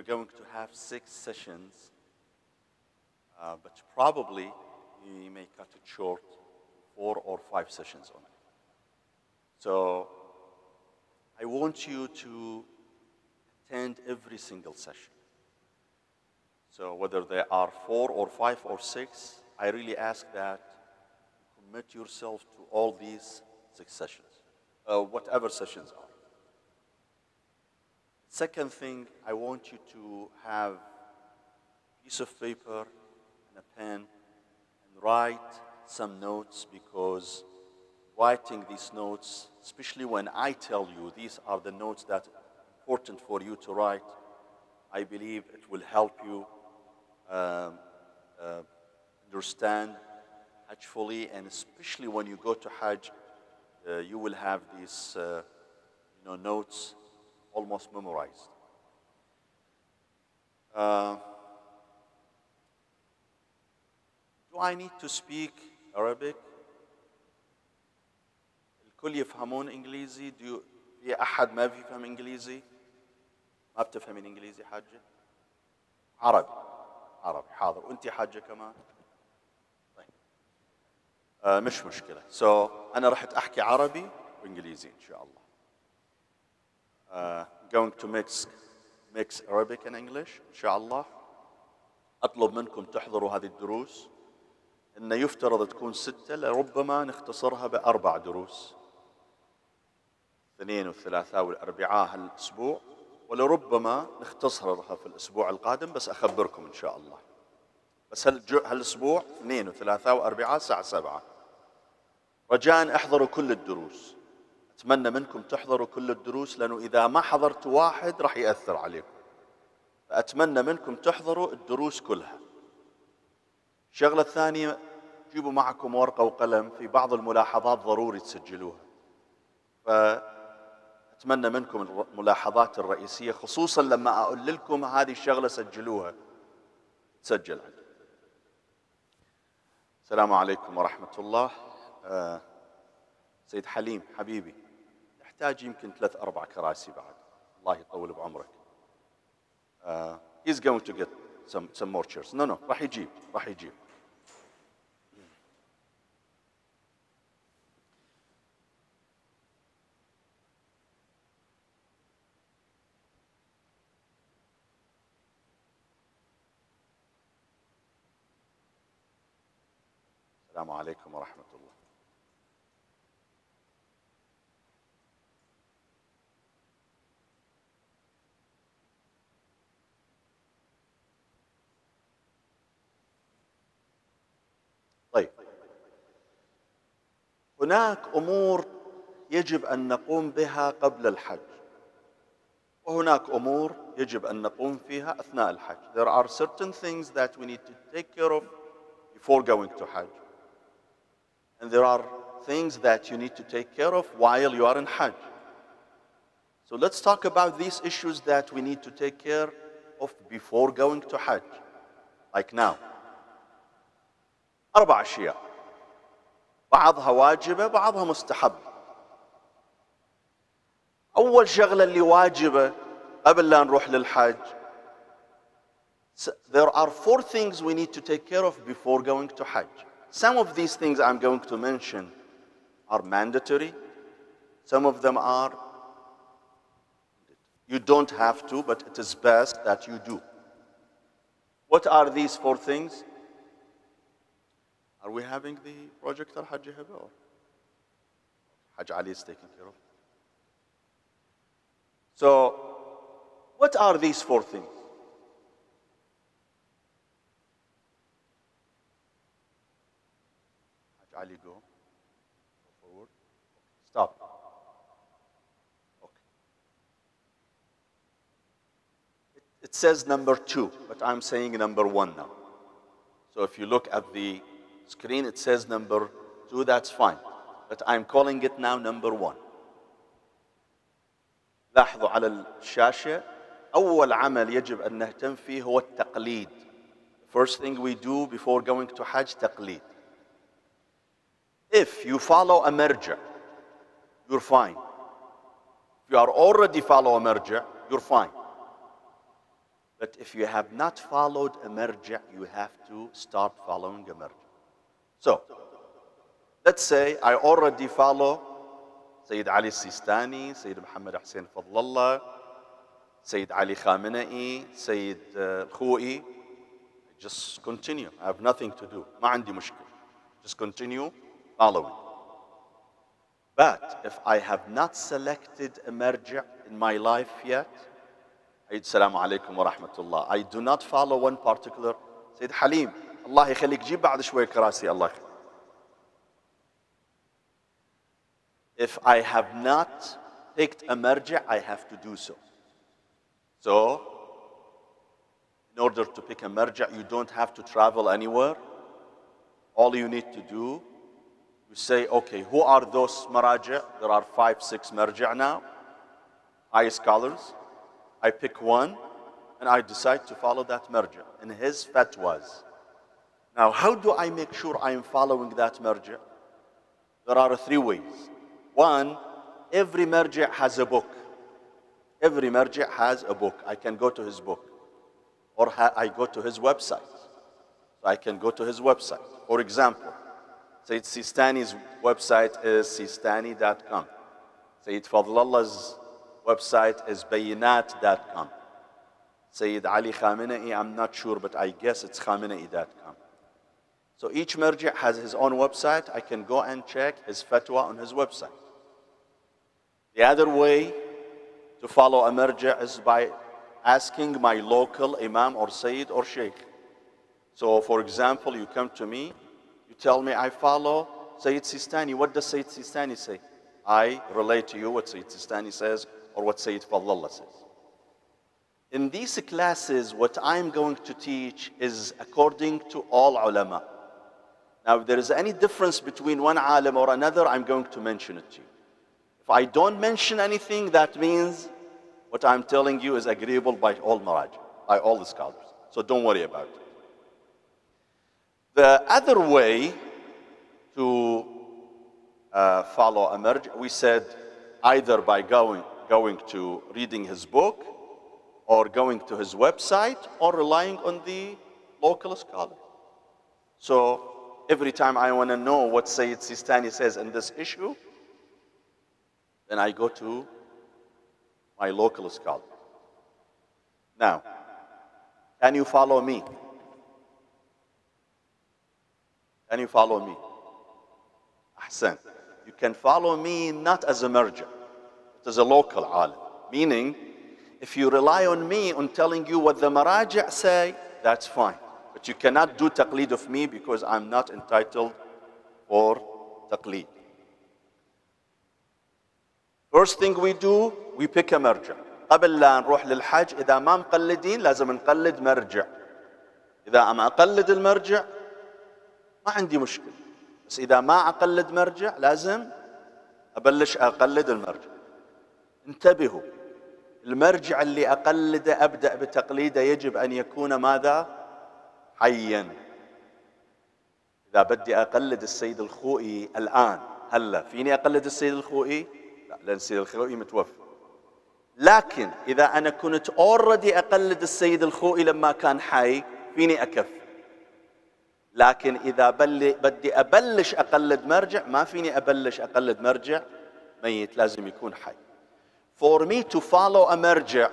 we're going to have six sessions, uh, but probably we may cut it short, four or five sessions only. So I want you to attend every single session. So whether there are four or five or six, I really ask that you commit yourself to all these six sessions, uh, whatever sessions are. Second thing, I want you to have a piece of paper and a pen and write some notes because writing these notes, especially when I tell you these are the notes that are important for you to write, I believe it will help you um, uh, understand Hajj fully, and especially when you go to Hajj, uh, you will have these uh, you know, notes almost memorized. Uh, do I need to speak Arabic? الكل يفهمون إنجليزي؟ do you, في أحد ما بيفهم إنجليزي؟ ما بتفهمين انجليزي حاجة؟ عربي عربي حاضر وأنت حاجة كمان؟ طيب آه مش مشكلة سو so, أنا رحت أحكي عربي وإنجليزي إن شاء الله. Uh, going to mix mix Arabic and English إن شاء الله. أطلب منكم تحضروا هذه الدروس انه يفترض تكون ستة لربما نختصرها بأربع دروس. الاثنين والثلاثاء والاربعاء هالأسبوع ولربما نختصرها في الأسبوع القادم بس أخبركم إن شاء الله. بس هالأسبوع اثنين وثلاثاء واربعاء الساعة سبعة. رجاء أحضروا كل الدروس. أتمنى منكم تحضروا كل الدروس لأنه إذا ما حضرت واحد راح يأثر عليكم. فأتمنى منكم تحضروا الدروس كلها. الشغلة الثانية جيبوا معكم ورقة وقلم في بعض الملاحظات ضروري تسجلوها. فأتمنى منكم الملاحظات الرئيسية خصوصا لما أقول لكم هذه الشغلة سجلوها. تسجل. السلام عليكم ورحمة الله. آه سيد حليم حبيبي يحتاج يمكن ثلاث أربع كراسي بعد. الله يطول بعمرك. uh, he's going to get some, some more chairs. No no راح يجيب راح يجيب. السلام عليكم ورحمة هناك امور يجب ان نقوم بها قبل الحج وهناك امور يجب ان نقوم فيها اثناء الحج there are certain things that we need to take care of before going to hajj and there are things that you need to take care of while you are in hajj so let's talk about these issues that we need to take care of before going to hajj like now أربع أشياء بعضها واجبة بعضها مستحب أول شغلة اللي واجبة قبل لا نروح للحج There are four things we need to take care of before going to Hajj. Some of these things I'm going to mention are mandatory. Some of them are you don't have to, but it is best that you do. What are these four things? Are we having the projector Hajj Heba or Hajj Ali is taking care of? So, what are these four things? Hajj Ali, go. Go forward. Stop. Okay. It, it says number two, but I'm saying number one now. So if you look at the screen, it says number two, that's fine. But I'm calling it now number one. لاحظوا على الشاشة أول عمل يجب أن نهتم فيه هو التقليد. First thing we do before going to Hajj, تقليد. If you follow a مرجع, you're fine. If you are already follow a مرجع, you're fine. But if you have not followed a marja, you have to start following a marja. So, let's say I already follow Sayyid Ali Sistani, Sayyid Muhammad Hussein Fadlallah, Sayyid Ali Khamenei, Sayyid uh, Khou'i. Just continue. I have nothing to do. ما عندي مشكلة. Just continue following. But if I have not selected a marja in my life yet, Assalamu alaikum wa rahmatullah. I do not follow one particular Sayyid Halim. Allah يخليك جيب بعد شوي كراسي الله يخليك. If I have not picked a marja, I have to do so. So, in order to pick a marja, you don't have to travel anywhere. All you need to do, you say, okay, who are those maraja? There are five, six marja now, high scholars. I pick one and I decide to follow that marja and his fatwas. Now, how do I make sure I am following that marja? There are three ways. One, every marja has a book. Every marja has a book. I can go to his book. Or I go to his website. So I can go to his website. For example, Sayyid Sistani's website is sistani.com. Sayyid Fadlallah's website is bayinat.com. Sayyid Ali Khamenei, I'm not sure, but I guess it's khamenei.com. So each marja has his own website. I can go and check his fatwa on his website. The other way to follow a marja is by asking my local imam or sayyid or sheikh. So, for example, you come to me, you tell me I follow Sayyid Sistani. What does Sayyid Sistani say? I relate to you what Sayyid Sistani says or what Sayyid Fadlallah says. In these classes, what I'm going to teach is according to all ulama. Now, if there is any difference between one alim or another, I'm going to mention it to you. If I don't mention anything, that means what I'm telling you is agreeable by all maraj, by all the scholars. So don't worry about it. The other way to uh, follow a marj, we said either by going, going to reading his book, or going to his website, or relying on the local scholar. So every time I want to know what Sayyid Sistani says in this issue, then I go to my local scholar. Now, can you follow me? Can you follow me? Ahsan. You can follow me not as a marja, but as a local alim. Meaning, if you rely on me on telling you what the maraja say, that's fine. But you cannot do taqleed of me because I'm not entitled for taqleed. First thing we do, we pick a مرجع. قبل لا نروح للحج إذا ما مقلدين لازم نقلد مرجع. إذا ما أقلد المرجع ما عندي مشكلة. بس إذا ما أقلد مرجع لازم أبلش أقلد المرجع. انتبهوا المرجع اللي أقلده أبدأ بتقليده يجب أن يكون ماذا؟ حيا. إذا بدي أقلد السيد الخوئي الآن هلا فيني أقلد السيد الخوئي؟ لا لأن السيد الخوئي متوفى. لكن إذا أنا كنت اوريدي أقلد السيد الخوئي لما كان حي فيني أكفي. لكن إذا بلي بدي أبلش أقلد مرجع ما فيني أبلش أقلد مرجع ميت لازم يكون حي. For me to follow a مرجع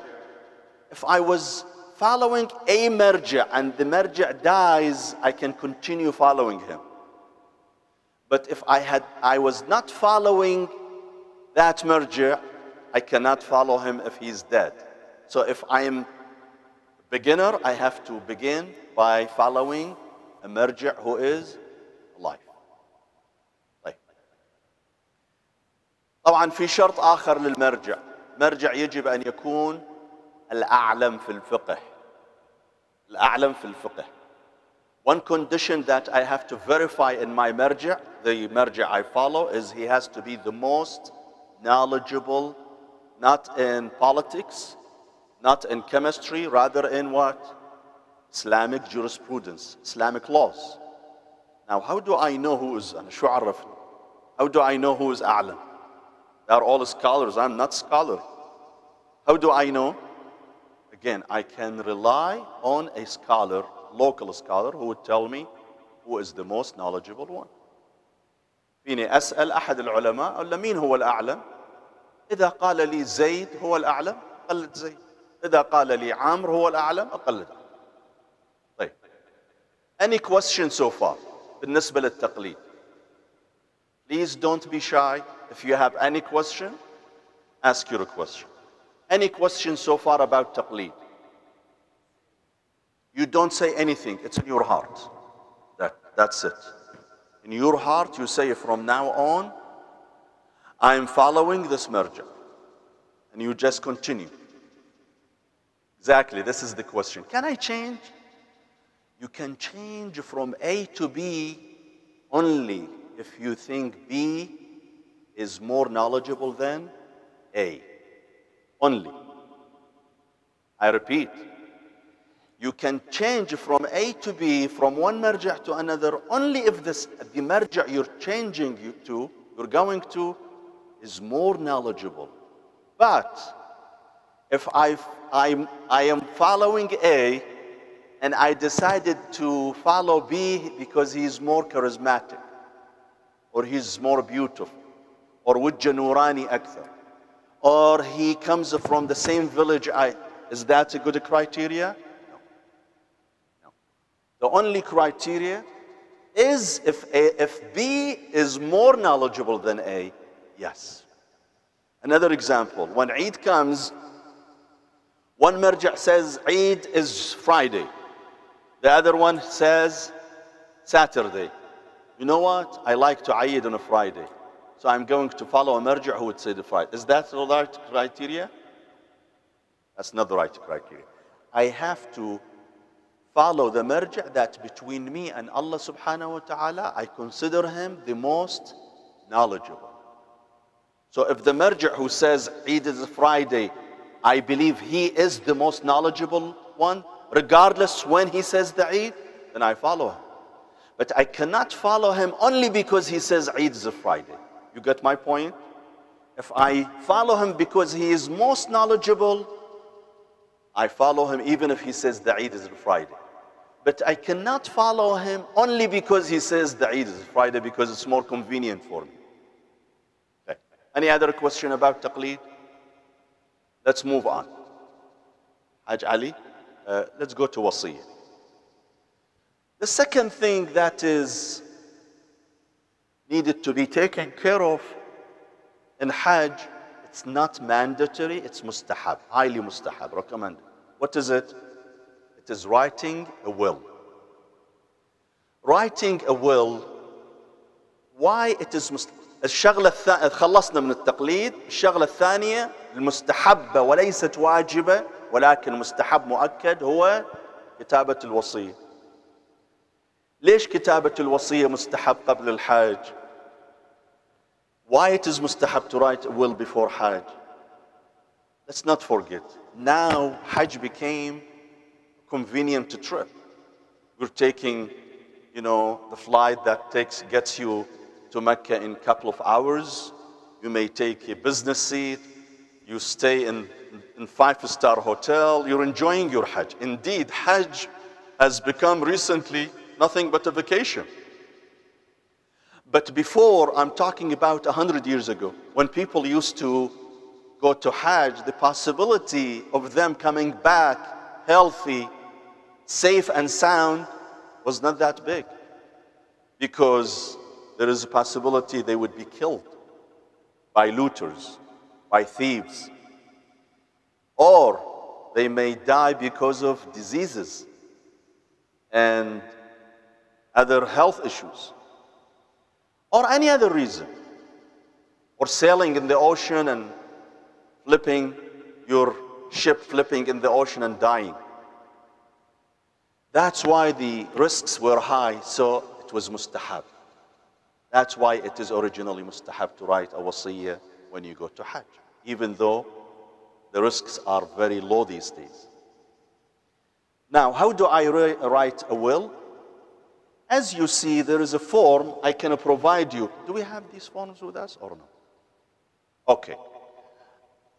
if I was following a مرجع and the مرجع dies I can continue following him but if I had I was not following that مرجع I cannot follow him if he's dead so if I am beginner I have to begin by following a مرجع who is alive طيب طبعا في شرط آخر للمرجع مرجع يجب أن يكون al-a'lam fil fiqh. Al-a'lam. One condition that I have to verify in my marja, the marja I follow, is he has to be the most knowledgeable, not in politics, not in chemistry, rather in what? Islamic jurisprudence, Islamic laws. Now, how do I know who is Shu'arif? How do I know who is A'lam? They are all scholars. I'm not scholar. How do I know? Again, I can rely on a scholar, local scholar, who would tell me who is the most knowledgeable one. فيني أسأل أحد العلماء أقول مين هو الأعلم؟ إذا قال لي زيد هو الأعلم أقلد زيد إذا قال لي عمرو هو الأعلم أقلد طيب Any question so far بالنسبة للتقليد Please don't be shy. If you have any question, ask your question. Any question so far about taqleed? You don't say anything, it's in your heart. That, that's it. In your heart, you say from now on, I am following this merja. And you just continue. Exactly, this is the question. Can I change? You can change from A to B only if you think B is more knowledgeable than A Only. I repeat, you can change from A to B, from one marja to another, only if this, the marja you're changing you to, you're going to, is more knowledgeable. But if I, I, I am following A and I decided to follow B because he is more charismatic, or he's more beautiful, or وجه نوراني أكثر, or he comes from the same village I, is that a good criteria? No. no. The only criteria is if, A, if B is more knowledgeable than A, yes. Another example, when Eid comes, one marja' says Eid is Friday. The other one says Saturday. You know what? I like to Eid on a Friday. So I'm going to follow a marja' who would say the Friday. Is that the right criteria? That's not the right criteria. I have to follow the marja' that between me and Allah subhanahu wa ta'ala, I consider him the most knowledgeable. So if the marja' who says Eid is a Friday, I believe he is the most knowledgeable one, regardless when he says the Eid, then I follow him. But I cannot follow him only because he says Eid is a Friday. You get my point? If I follow him because he is most knowledgeable, I follow him even if he says the Eid is Friday. But I cannot follow him only because he says the Eid is Friday because it's more convenient for me. Okay. Any other question about taqleed? Let's move on. Hajj Ali, uh, let's go to wasiyah. The second thing that is needed to be taken care of in Hajj, it's not mandatory, it's mustahab, highly mustahab, recommended. What is it? It is writing a will. Writing a will, why it is must... الشغلة الثانية خلصنا من التقليد الشغلة الثانية المستحبة وليست واجبة ولكن مستحب مؤكد هو كتابة الوصية ليش كتابة الوصية مستحب قبل الحاج Why it is mustahab to write a will before Hajj? Let's not forget. Now Hajj became a convenient trip. You're taking, you know, the flight that takes gets you to Mecca in a couple of hours. You may take a business seat. You stay in in five-star hotel. You're enjoying your Hajj. Indeed, Hajj has become recently nothing but a vacation. But before, I'm talking about 100 years ago, when people used to go to Hajj, the possibility of them coming back healthy, safe, and sound was not that big. Because there is a possibility they would be killed by looters, by thieves, or they may die because of diseases and other health issues or any other reason, or sailing in the ocean and flipping your ship, flipping in the ocean and dying. That's why the risks were high, so it was mustahab. That's why it is originally mustahab to write a wasiyah when you go to Hajj, even though the risks are very low these days. Now, how do I write a will? As you see, there is a form I can provide you. Do we have these forms with us or no? Okay.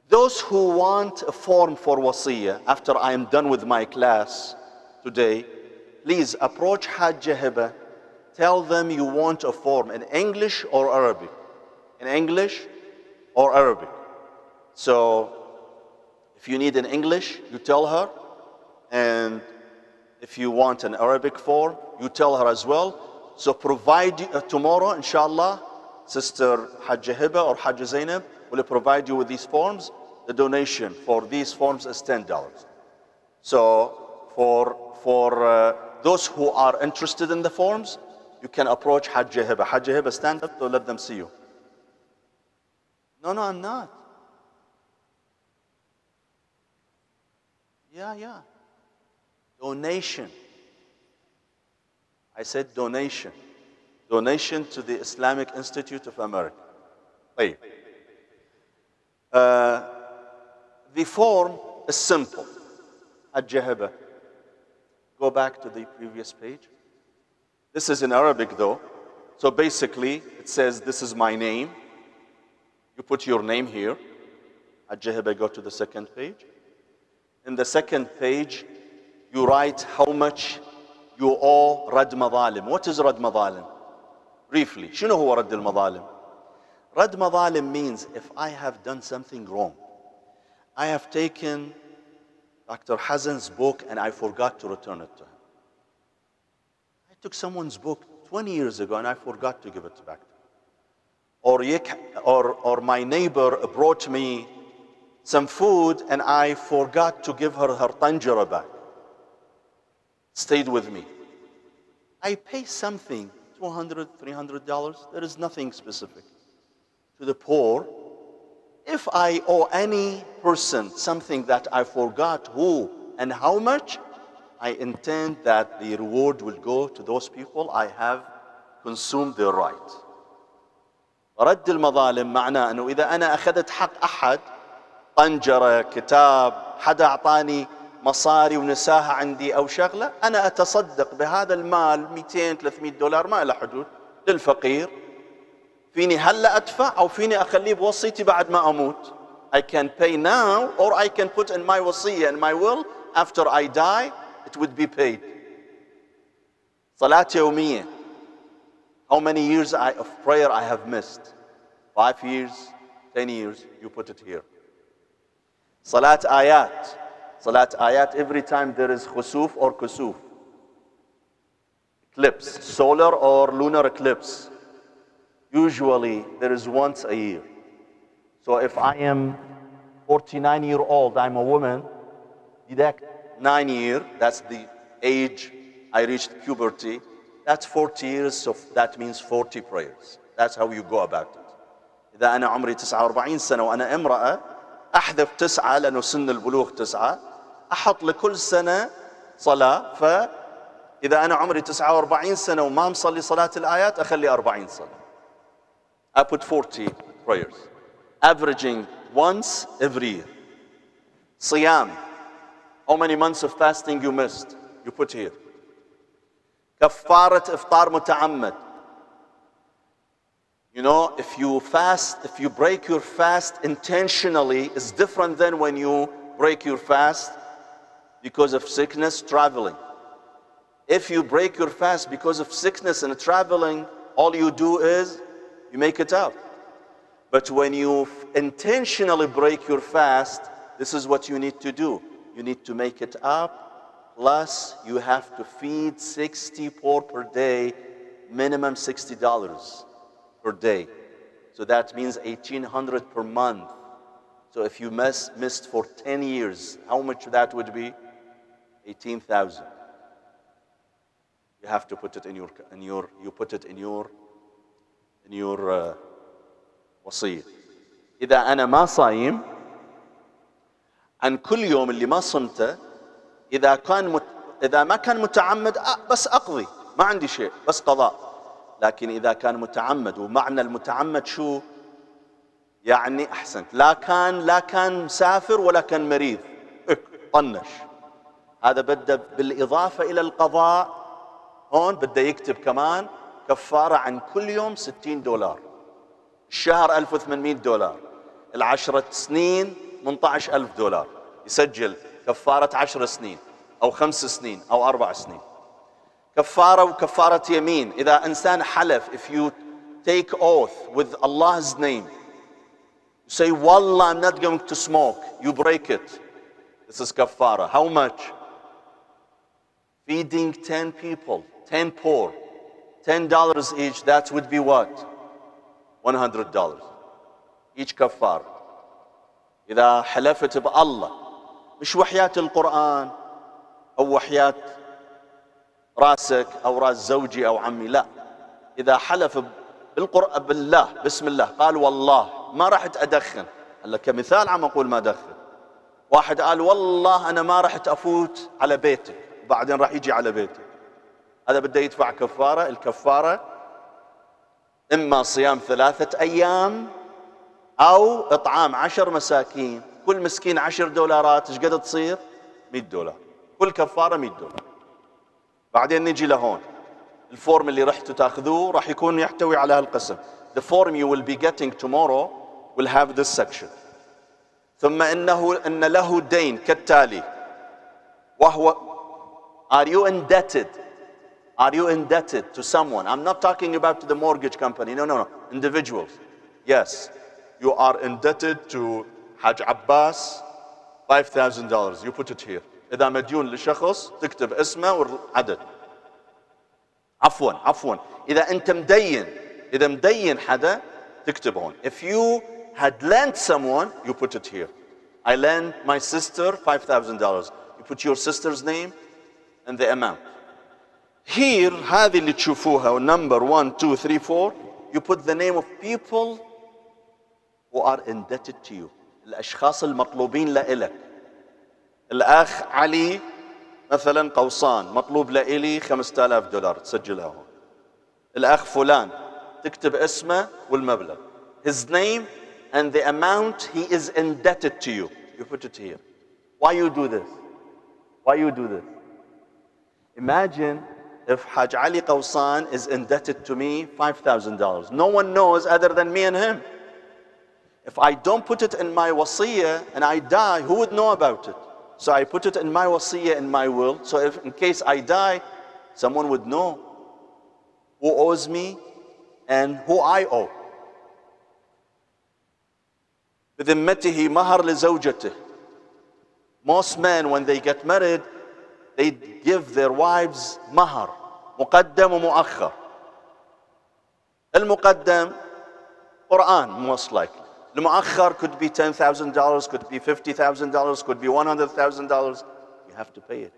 Those who want a form for wasiyah after I am done with my class today, please approach Hajj. Tell them you want a form in English or Arabic. In English or Arabic. So if you need in English, you tell her. And if you want an Arabic form, you tell her as well. So provide uh, tomorrow, inshallah, Sister Hajj Hiba or Hajj Zainab will provide you with these forms. The donation for these forms is $10. So for, for uh, those who are interested in the forms, you can approach Hajj Hiba. Hiba, stand up to let them see you. No, no, I'm not. Yeah, yeah donation. I said donation. Donation to the Islamic Institute of America. Uh, the form is simple. Al-Jahaba. Go back to the previous page. This is in Arabic though. So basically, it says, this is my name. You put your name here. Al-Jahaba, go to the second page. In the second page, you write how much you owe رد مظالم. What is رد مظالم? Briefly, شنو هو رد المظالم? رد مظالم means if I have done something wrong, I have taken Dr. Hazan's book and I forgot to return it to him. I took someone's book 20 years ago and I forgot to give it back to him. Or, or, or my neighbor brought me some food and I forgot to give her her tanjara back. Stayed with me. I pay something, $200, $300, there is nothing specific. To the poor, if I owe any person something that I forgot who and how much, I intend that the reward will go to those people I have consumed their right. رد المظالم معناه انه اذا انا اخذت حق احد طنجره كتاب حدا اعطاني مصاري ونساها عندي أو شغله أنا اتصدق بهذا المال 200 300 دولار ما له حدود للفقير فيني هلا ادفع أو فيني اخليه بوصيتي بعد ما أموت I can pay now or I can put in my وصيه in my will after I die it would be paid صلاة يومية How many years I, of prayer I have missed? Five years, ten years, you put it here. Salat ayat. Salat ayat, every time there is khusuf or kusuf. Eclipse, solar or lunar eclipse. Usually there is once a year. So if I am 49 year old, I'm a woman, deduct nine year, that's the age I reached puberty. That's 40 years, so that means 40 prayers. That's how you go about it. إذا أنا عمري 49 سنة وأنا امرأة أحذف تسعة لأنه سن البلوغ تسعة أحط لكل سنة صلاة فإذا أنا عمري 49 سنة وما مصلي صلاة الآيات أخلي 40 صلاة. I put 40 prayers, averaging once every year. صيام. How many months of fasting you missed? You put here. كفارة إفطار متعمد. You know, if you fast, if you break your fast intentionally, it's different than when you break your fast because of sickness, traveling. If you break your fast because of sickness and traveling, all you do is you make it up. But when you intentionally break your fast, this is what you need to do. You need to make it up Plus, you have to feed 60 poor per day, minimum $60 per day. So that means 1800 per month. So if you miss, missed for 10 years, how much that would be? 18,000. You have to put it in your, in your, you put it in your, in your uh, وصية. إذا أنا ما صايم عن كل يوم اللي ما صمته إذا كان مت... إذا ما كان متعمد بس أقضي ما عندي شيء بس قضاء. لكن إذا كان متعمد ومعنى المتعمد شو؟ يعني أحسنت. لا كان لا كان مسافر ولا كان مريض. طنش. هذا بده بالإضافة إلى القضاء هون بده يكتب كمان كفارة عن كل يوم 60 دولار. الشهر 1800 دولار. العشرة سنين 18 ألف دولار. يسجل كفارة عشر سنين أو خمس سنين أو أربع سنين. كفارة وكفارة يمين. إذا إنسان حلف if you take oath with Allah's name say Wallah I'm not going to smoke. You break it. This is kafara how much? Feeding 10 people 10 poor $10 each that would be what? $100 each kafara إذا حلفت بالله مش وحياة القرآن أو وحياة راسك أو راس زوجي أو عمي لا. إذا حلف بالقرآن بالله بسم الله قال والله ما رحت أدخن هلا كمثال عم أقول ما أدخن. واحد قال والله أنا ما رحت أفوت على بيتك. وبعدين راح يجي على بيتك هذا بده يدفع كفارة الكفارة إما صيام ثلاثة أيام أو إطعام عشر مساكين. كل مسكين عشر دولارات إيش قد تصير؟ 100 دولار. كل كفارة 100 دولار. بعدين نجي لهون. الفورم اللي رحتوا تاخذوه راح يكون يحتوي على هالقسم. The form you will be getting tomorrow will have this section. ثم إنه إن له دين كالتالي. وهو are you indebted are you indebted to someone i'm not talking about the mortgage company no no no individuals yes you are indebted to Haj Abbas $5,000 you put it here إذا مديون لشخص تكتب اسمه والعدد عفوا عفوا إذا أنت مدين إذا مدين حدا تكتب هون if you had lent someone you put it here I lent my sister $5,000 you put your sister's name and the amount here هذه اللي تشوفوها number 1 2 3 4 you put the name of people who are indebted to you الأشخاص المطلوبين لإلك الأخ علي مثلا قوصان مطلوب لإلي 5000 دولار تسجلها هون الأخ فلان تكتب اسمه والمبلغ his name and the amount he is indebted to you you put it here why you do this why you do this imagine if Haj Ali Qawsan is indebted to me $5,000 no one knows other than me and him if I don't put it in my wasiyah and I die, who would know about it? So I put it in my wasiyah, in my will. So if in case I die, someone would know who owes me and who I owe. بذمته مهر لزوجته. Most men, when they get married, they give their wives mahar, مقدم ومؤخر. المقدم Quran, most likely. المؤخر could be $10,000, could be $50,000, could be $100,000. You have to pay it.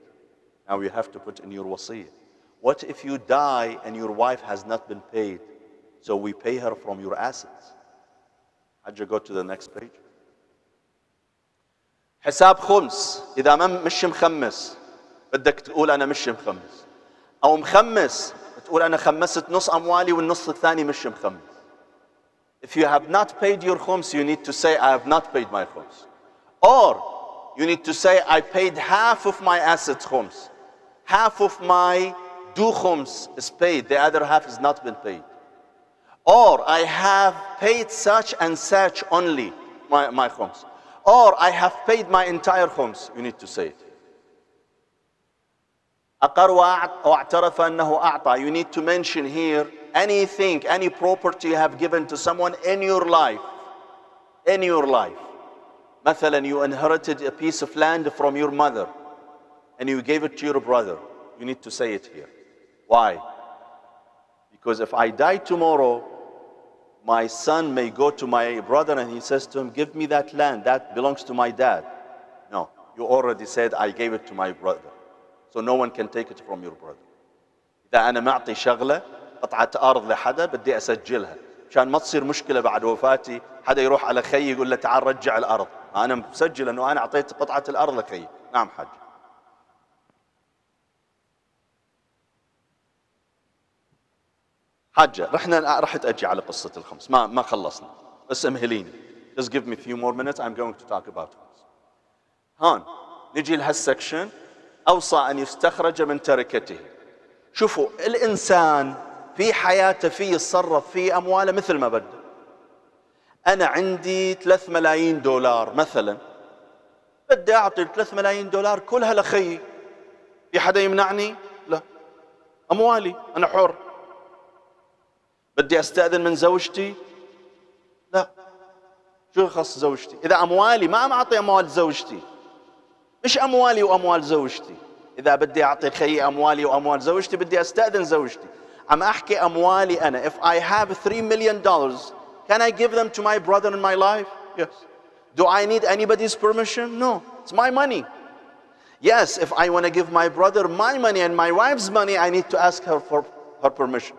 Now you have to put in your wasiyah. What if you die and your wife has not been paid? So we pay her from your assets. Hajj, go to the next page. حساب خمس إذا ما مش مخمس بدك تقول أنا مش مخمس أو مخمس تقول أنا خمست نص أموالي والنص الثاني مش مخمس If you have not paid your khums, you need to say, I have not paid my khums. Or you need to say, I paid half of my assets khums. Half of my du khums is paid, the other half has not been paid. Or I have paid such and such only, my, my khums. Or I have paid my entire khums. You need to say it. أقر واعترف أنه أعطى. You need to mention here anything, any property you have given to someone in your life, in your life. مثلا you inherited a piece of land from your mother and you gave it to your brother. You need to say it here. Why? Because if I die tomorrow, my son may go to my brother and he says to him, Give me that land, that belongs to my dad. No, you already said I gave it to my brother. So no one can take it from your brother. إذا أنا معطي شغلة قطعة أرض لحدا بدي أسجلها. عشان ما تصير مشكلة بعد وفاتي حدا يروح على خيي يقول له تعال رجع الأرض. أنا مسجل أنه أنا أعطيت قطعة الأرض لخيي. نعم حاج. حاجة رحنا رحت أجي على قصة الخمس. ما ما خلصنا. بس أمهليني. Just give me a few more minutes. I'm going to talk about it. هون نجي لهالسكشن أوصى أن يستخرج من تركته. شوفوا الإنسان في حياته فيه يتصرف في أمواله مثل ما بده. أنا عندي ثلاث ملايين دولار مثلا. بدي أعطي 3 ملايين دولار كلها لخيي في حدا يمنعني؟ لا. أموالي أنا حر. بدي أستأذن من زوجتي؟ لا. شو يخص زوجتي؟ إذا أموالي ما أعطي أموال زوجتي. مش أموالي وأموال زوجتي إذا بدي أعطي خيي أموالي وأموال زوجتي بدي أستأذن زوجتي عم أحكي أموالي أنا if I have 3 million dollars can I give them to my brother in my life? Yes Do I need anybody's permission? No, it's my money. Yes, if I want to give my brother my money and my wife's money, I need to ask her for her permission.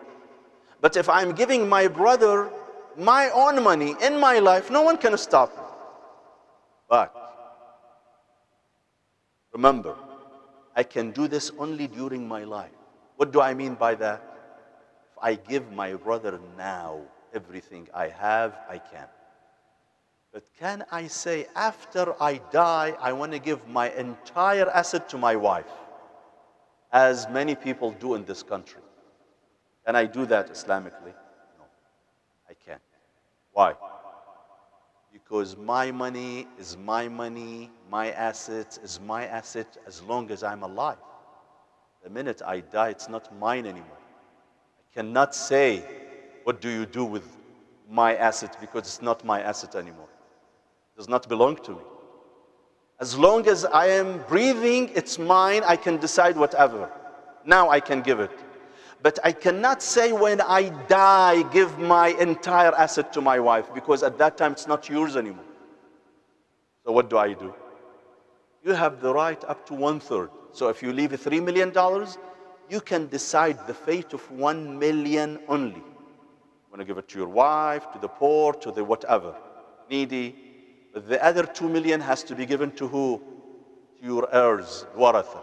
But if I'm giving my brother my own money in my life, no one can stop me. But remember, I can do this only during my life. What do I mean by that? If I give my brother now everything I have, I can. But can I say, after I die, I want to give my entire asset to my wife, as many people do in this country? Can I do that Islamically? No, I can't. Why? Because my money is my money, my asset is my asset as long as I'm alive. The minute I die, it's not mine anymore. I cannot say, What do you do with my asset? because it's not my asset anymore It does not belong to me. As long as I am breathing, it's mine, I can decide whatever. Now I can give it. But I cannot say when I die, give my entire asset to my wife, because at that time it's not yours anymore. So what do I do? You have the right up to one third. So if you leave $3 million, you can decide the fate of one million only. You want to give it to your wife, to the poor, to the whatever, needy, the other two million has to be given to who? To your heirs, waratha.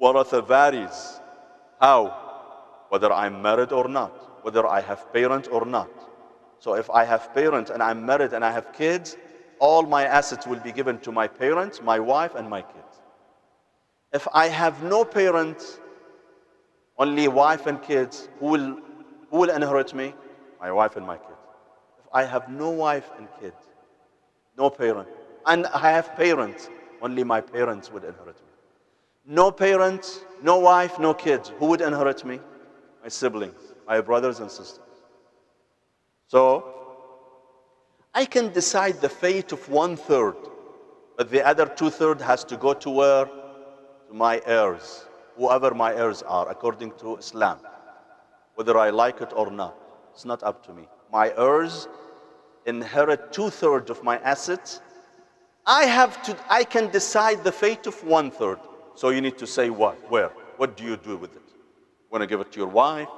Waratha varies. How? Whether I'm married or not, whether I have parents or not. So if I have parents and I'm married and I have kids, all my assets will be given to my parents, my wife, and my kids. If I have no parents, only wife and kids, who will, who will inherit me? My wife and my kids. If I have no wife and kids, no parent. And I have parents. Only my parents would inherit me. No parents, no wife, no kids. Who would inherit me? My siblings, my brothers and sisters. So, I can decide the fate of one third, but the other two thirds has to go to where? To my heirs, whoever my heirs are, according to Islam. Whether I like it or not, it's not up to me. My heirs inherit two thirds of my assets, I have to, I can decide the fate of one third. So you need to say what, where, what do you do with it? Want to give it to your wife,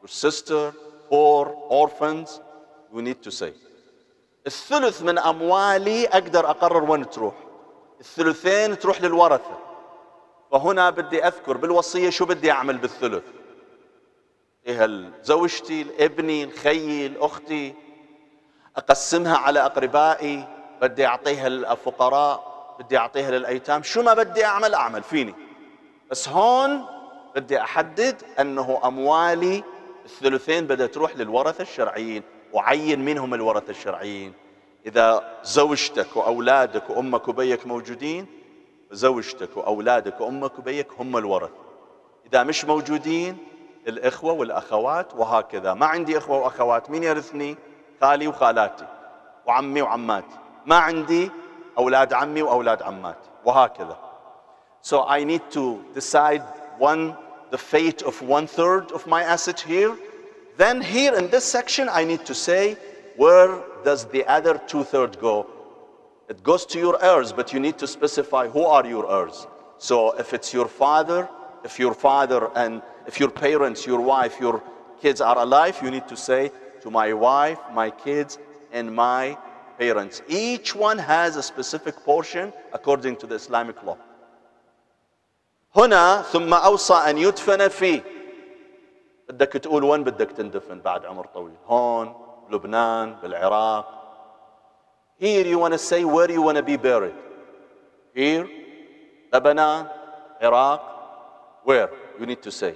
your sister, poor, orphans? You need to say. الثلث من أموالي أقدر أقرر وين تروح. الثلثين تروح للورثة. فهنا بدي أذكر بالوصية شو بدي أعمل بالثلث. إيه زوجتي، ابني، الخيي، الأختي، أقسمها على أقربائي. بدي أعطيها للفقراء. بدي أعطيها للأيتام. شو ما بدي أعمل أعمل. فيني؟ بس هون بدي أحدد أنه أموالي الثلثين بدها تروح للورثة الشرعيين. وعين مين هم الورثه الشرعيين. إذا زوجتك وأولادك وأمك وبيك موجودين زوجتك وأولادك وأمك وبيك هم الورث. إذا مش موجودين الإخوة والأخوات وهكذا. ما عندي إخوة وأخوات مين يرثني؟ خالي وخالاتي وعمي وعماتي. ما عندي؟ أولاد عمي وأولاد عماتي. وهكذا. So I need to decide one, the fate of one third of my asset here. Then here in this section, I need to say, where does the other two third go? It goes to your heirs, but you need to specify who are your heirs. So if it's your father, if your father and if your parents, your wife, your kids are alive, you need to say to my wife, my kids, and my parents. Each one has a specific portion according to the Islamic law. هنا ثم أوصى أن يدفن فيه بدك تقول وين بدك تندفن بعد عمر طويل هون لبنان بالعراق Here you want to say where you want to be buried Here Lebanon Iraq Where you need to say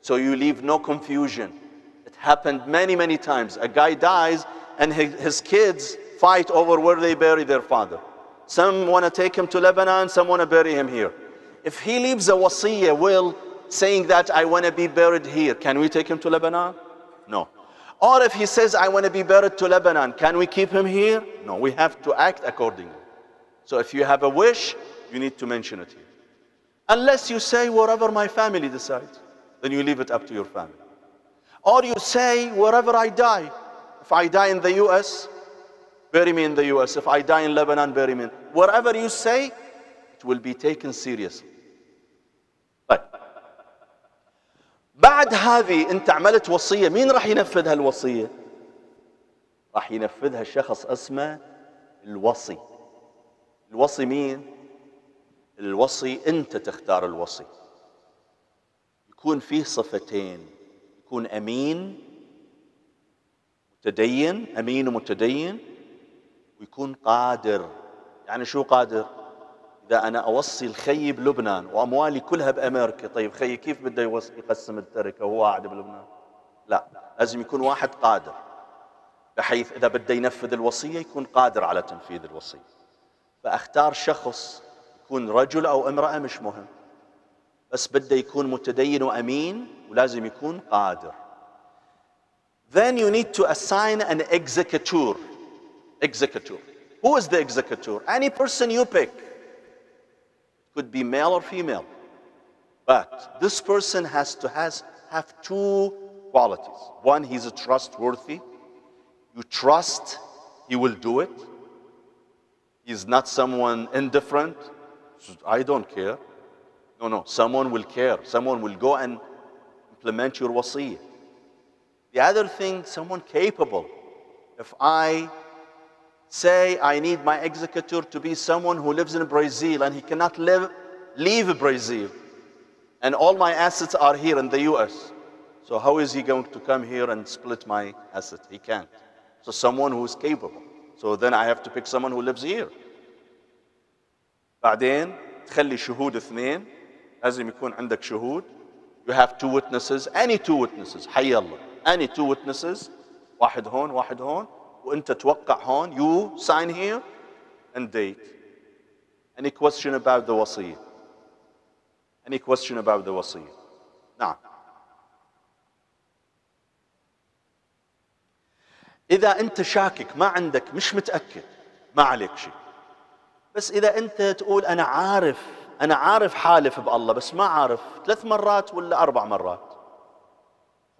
So you leave no confusion happened many, many times. A guy dies and his, kids fight over where they bury their father. Some want to take him to Lebanon, some want to bury him here. If he leaves a wasiyah will saying that I want to be buried here, can we take him to Lebanon? No. Or if he says I want to be buried to Lebanon, can we keep him here? No, we have to act accordingly. So if you have a wish, you need to mention it here. Unless you say whatever my family decides, then you leave it up to your family. Or you say wherever I die. If I die in the US, bury me in the US. If I die in Lebanon, bury me. Wherever you say, it will be taken seriously. بعد هذه انت عملت وصية مين راح ينفذ هالوصية؟ راح ينفذها شخص اسمه الوصي. الوصي مين؟ الوصي انت تختار الوصي. يكون فيه صفتين يكون أمين متدين أمين ومتدين ويكون قادر. يعني شو قادر؟ إذا أنا أوصي الخي بلبنان وأموالي كلها بأمريكا طيب خي كيف بده يقسم التركة وهو قاعد بلبنان؟ لا لازم يكون واحد قادر بحيث إذا بده ينفذ الوصية يكون قادر على تنفيذ الوصية. فأختار شخص يكون رجل أو امرأة مش مهم بس بده يكون متدين وأمين ولازم يكون قادر. Then you need to assign an executor. Executor. Who is the executor? Any person you pick. Could be male or female but this person has to has have two qualities one he's trustworthy you trust he will do it he's not someone indifferent I don't care. No, no, someone will care. Someone will go and implement your wasiyah. The other thing, someone capable. If I say I need my executor to be someone who lives in Brazil and he cannot live, leave Brazil, and all my assets are here in the US, so how is he going to come here and split my assets? He can't. So someone who is capable. So then I have to pick someone who lives here. بعدين تخلي شهود اثنين لازم يكون عندك شهود you have two witnesses any two witnesses حي الله any two witnesses واحد هون واحد هون وانت توقع هون you sign here and date. Any question about the وصية any question about the وصية نعم. إذا أنت شاكك ما عندك مش متأكد ما عليك شيء. بس إذا أنت تقول أنا عارف أنا عارف حالف بالله بس ما عارف ثلاث مرات ولا أربع مرات.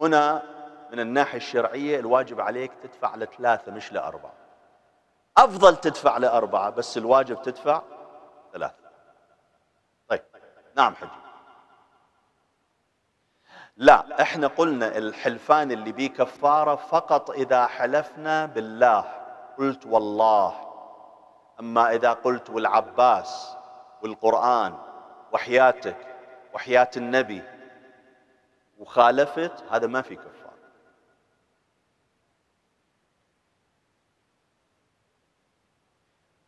هنا من الناحية الشرعية الواجب عليك تدفع لثلاثة مش لأربعة. أفضل تدفع لأربعة بس الواجب تدفع ثلاثة. طيب. نعم حجي. لا إحنا قلنا الحلفان اللي بيه كفارة فقط إذا حلفنا بالله. قلت والله. أما إذا قلت والعباس والقرآن وحياتك وحياة النبي وخالفت هذا ما في كفارة.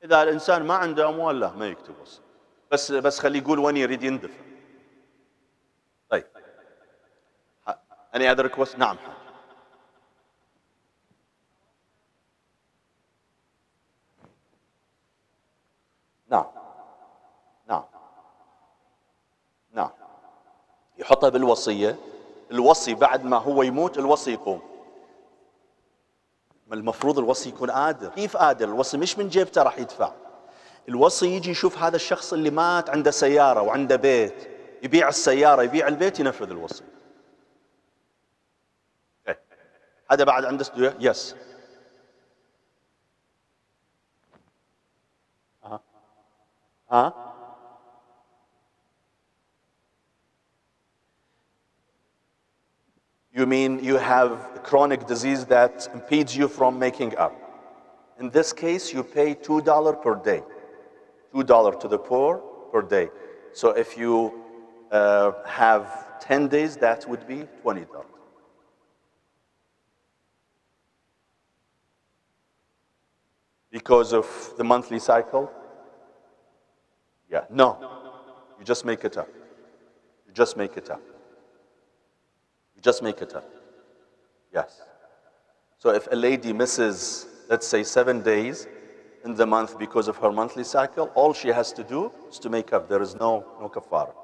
إذا الإنسان ما عنده أموال لا ما يكتب وصية بس بس خليه يقول وين يريد يندفع. طيب. أني أدرك وص... نعم. نعم. نعم. نعم. يحطها بالوصية. الوصي بعد ما هو يموت الوصي يقوم. المفروض الوصي يكون قادر كيف قادر الوصي مش من جيبته راح يدفع. الوصي يجي يشوف هذا الشخص اللي مات عنده سيارة وعنده بيت. يبيع السيارة يبيع البيت ينفذ الوصي. إيه. هذا بعد عنده يس. Huh? You mean you have a chronic disease that impedes you from making up. In this case, you pay $2 per day. $2 to the poor per day. So if you uh, have 10 days, that would be $20. Because of the monthly cycle, yeah, no. You just make it up. You just make it up. You just make it up. Yes. So if a lady misses, let's say, seven days in the month because of her monthly cycle, all she has to do is to make up. There is no, no kafara.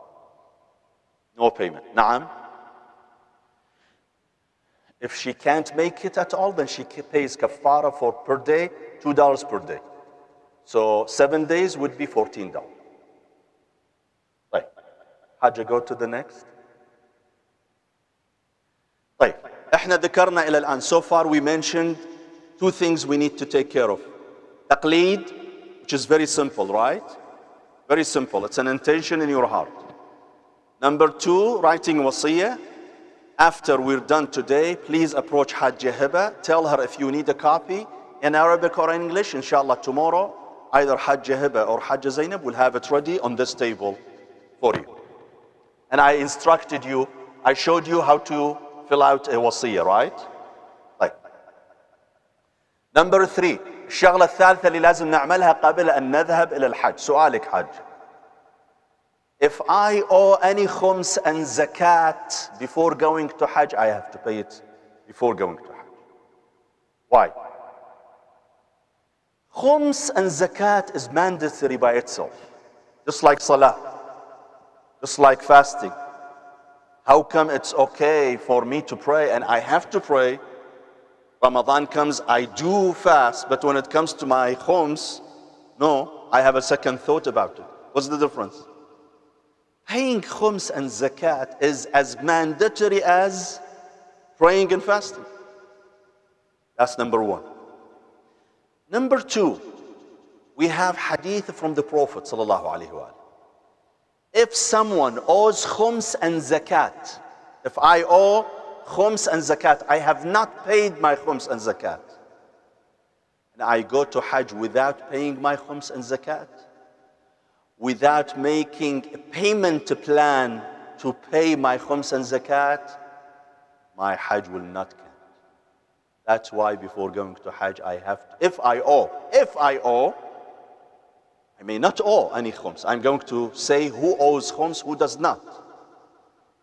No payment. Naam. If she can't make it at all, then she pays kafara for per day, $2 per day. So seven days would be $14. Right. Hajj, go to the next. طيب احنا ذكرنا إلى الآن so far we mentioned two things we need to take care of. تقليد which is very simple, right? Very simple. It's an intention in your heart. Number two, writing wasiyah. After we're done today, please approach Hajj Hiba. Tell her if you need a copy in Arabic or in English. Inshallah, tomorrow, either Hajj Hiba or Hajj Zainab will have it ready on this table for you. And I instructed you, I showed you how to fill out a wasiyah, right? Like. Number three, الشغلة الثالثة اللي لازم نعملها قبل أن نذهب إلى الحج. سؤالك حج. If I owe any khums and zakat before going to Hajj, I have to pay it before going to Hajj. Why? Khums and zakat is mandatory by itself, just like salah, just like fasting. how come it's okay for me to pray and I have to pray? Ramadan comes, I do fast, but when it comes to my khums, no, I have a second thought about it. What's the difference? Paying khums and zakat is as mandatory as praying and fasting. That's number one. Number two, we have hadith from the Prophet sallallahu alaihi wasallam. If someone owes khums and zakat, if I owe khums and zakat, I have not paid my khums and zakat, and I go to Hajj without paying my khums and zakat, without making a payment plan to pay my khums and zakat, my Hajj will not count. That's why before going to Hajj, I have to, if I owe, if I owe, I may not owe any khums. I'm going to say who owes khums, who does not.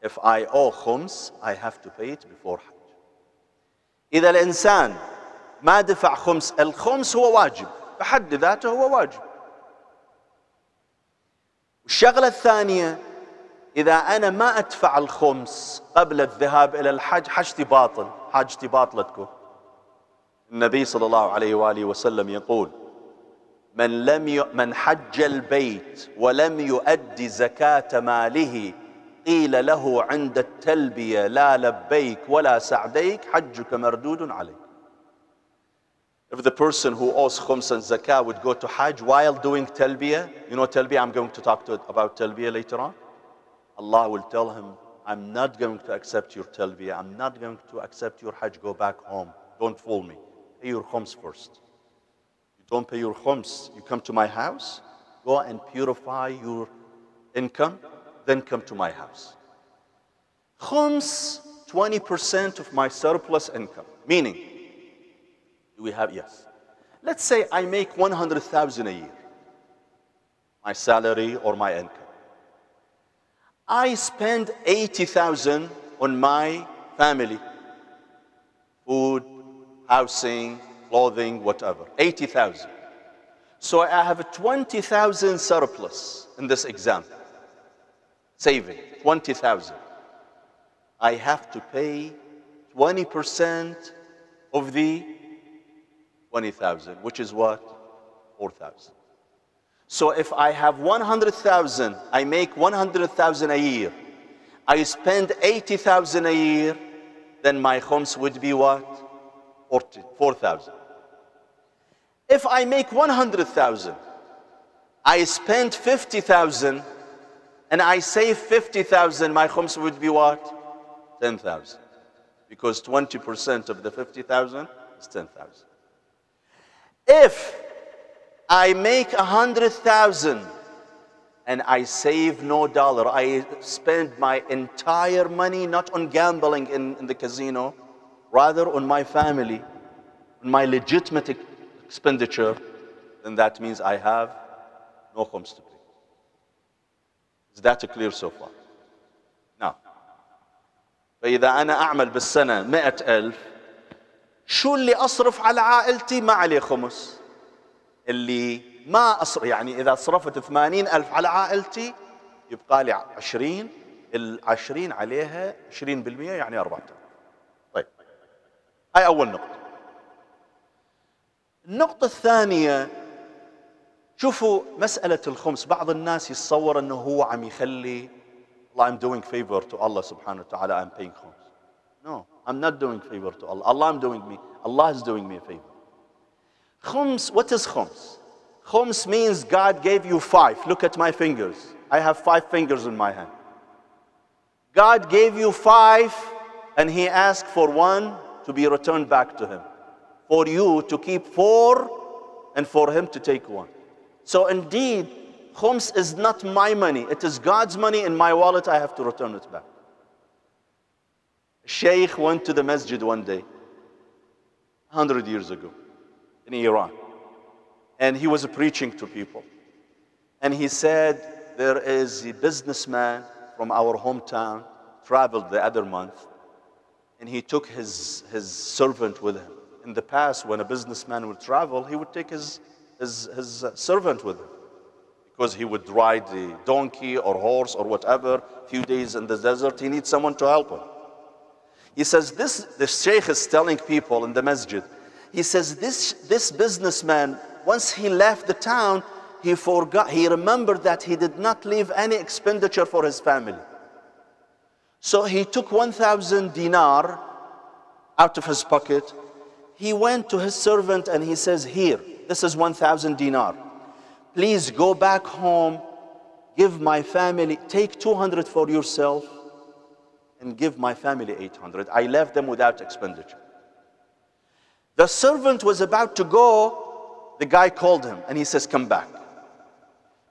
If I owe khums, I have to pay it before Hajj. إذا الإنسان ما دفع خمس الخمس هو واجب بحد ذاته هو واجب الشغلة الثانية إذا أنا ما أدفع الخمس قبل الذهاب إلى الحج حجتي باطل حاجتي باطلة تكون النبي صلى الله عليه وآله وسلم يقول من لم ي... من حج البيت ولم يؤدي زكاة ماله قيل له عند التلبية لا لبيك ولا سعديك حجك مردود عليك If the person who owes khums and zakah would go to Hajj while doing talbiyah, you know talbiyah, I'm going to talk to about talbiyah later on. Allah will tell him, I'm not going to accept your talbiyah. I'm not going to accept your Hajj. Go back home. Don't fool me. Pay your khums first. Don't pay your khums. You come to my house. Go and purify your income. Then come to my house. Khums, 20% of my surplus income. Meaning, do we have? Yes. Let's say I make 100,000 a year, my salary or my income. I spend 80,000 on my family, food, housing, clothing, whatever. 80,000. So I have a 20,000 surplus in this example. Saving 20,000. I have to pay 20% of the 20,000, which is what? 4,000. So if I have 100,000, I make 100,000 a year. I spend 80,000 a year, then my khums would be what? 4,000. If I make 100,000, I spend 50,000, and I save 50,000, my khums would be what? 10,000. Because 20% of the 50,000 is 10,000. If I make a hundred thousand and I save no dollar, I spend my entire money not on gambling in, in the casino, rather on my family, on my legitimate expenditure, then that means I have no khums to pay. Is that clear so far? Now, فإذا أنا أعمل بالسنة مئة ألف شو اللي أصرف على عائلتي ما عليه خمس اللي ما أصر يعني إذا صرفت ثمانين ألف على عائلتي يبقى لي عشرين العشرين عليها عشرين بالمئة يعني أربعة طيب هاي أول نقطة النقطة الثانية شوفوا مسألة الخمس بعض الناس يتصور أنه هو عم يخلي Allah I'm doing favor to Allah wa ta'ala I'm paying khums no I'm not doing favor to Allah Allah I'm doing me Allah is doing me a favor khums what is khums khums means God gave you five look at my fingers I have five fingers in my hand God gave you five and he asked for one to be returned back to him for you to keep four and for him to take one so indeed, khums is not my money. It is God's money in my wallet. I have to return it back. Sheikh went to the masjid one day, 100 years ago, in Iran. And he was preaching to people. And he said, There is a businessman from our hometown, traveled the other month, and he took his, his servant with him. In the past, when a businessman would travel, he would take his his, his uh, servant with him. Because he would ride the donkey or horse or whatever a few days in the desert he needs someone to help him. He says this the sheikh is telling people in the masjid he says this this businessman once he left the town he forgot he remembered that he did not leave any expenditure for his family. So he took 1000 dinar out of his pocket he went to his servant and he says here this is 1,000 dinar. Please go back home, give my family, take 200 for yourself, and give my family 800. I left them without expenditure. The servant was about to go. The guy called him and he says, Come back.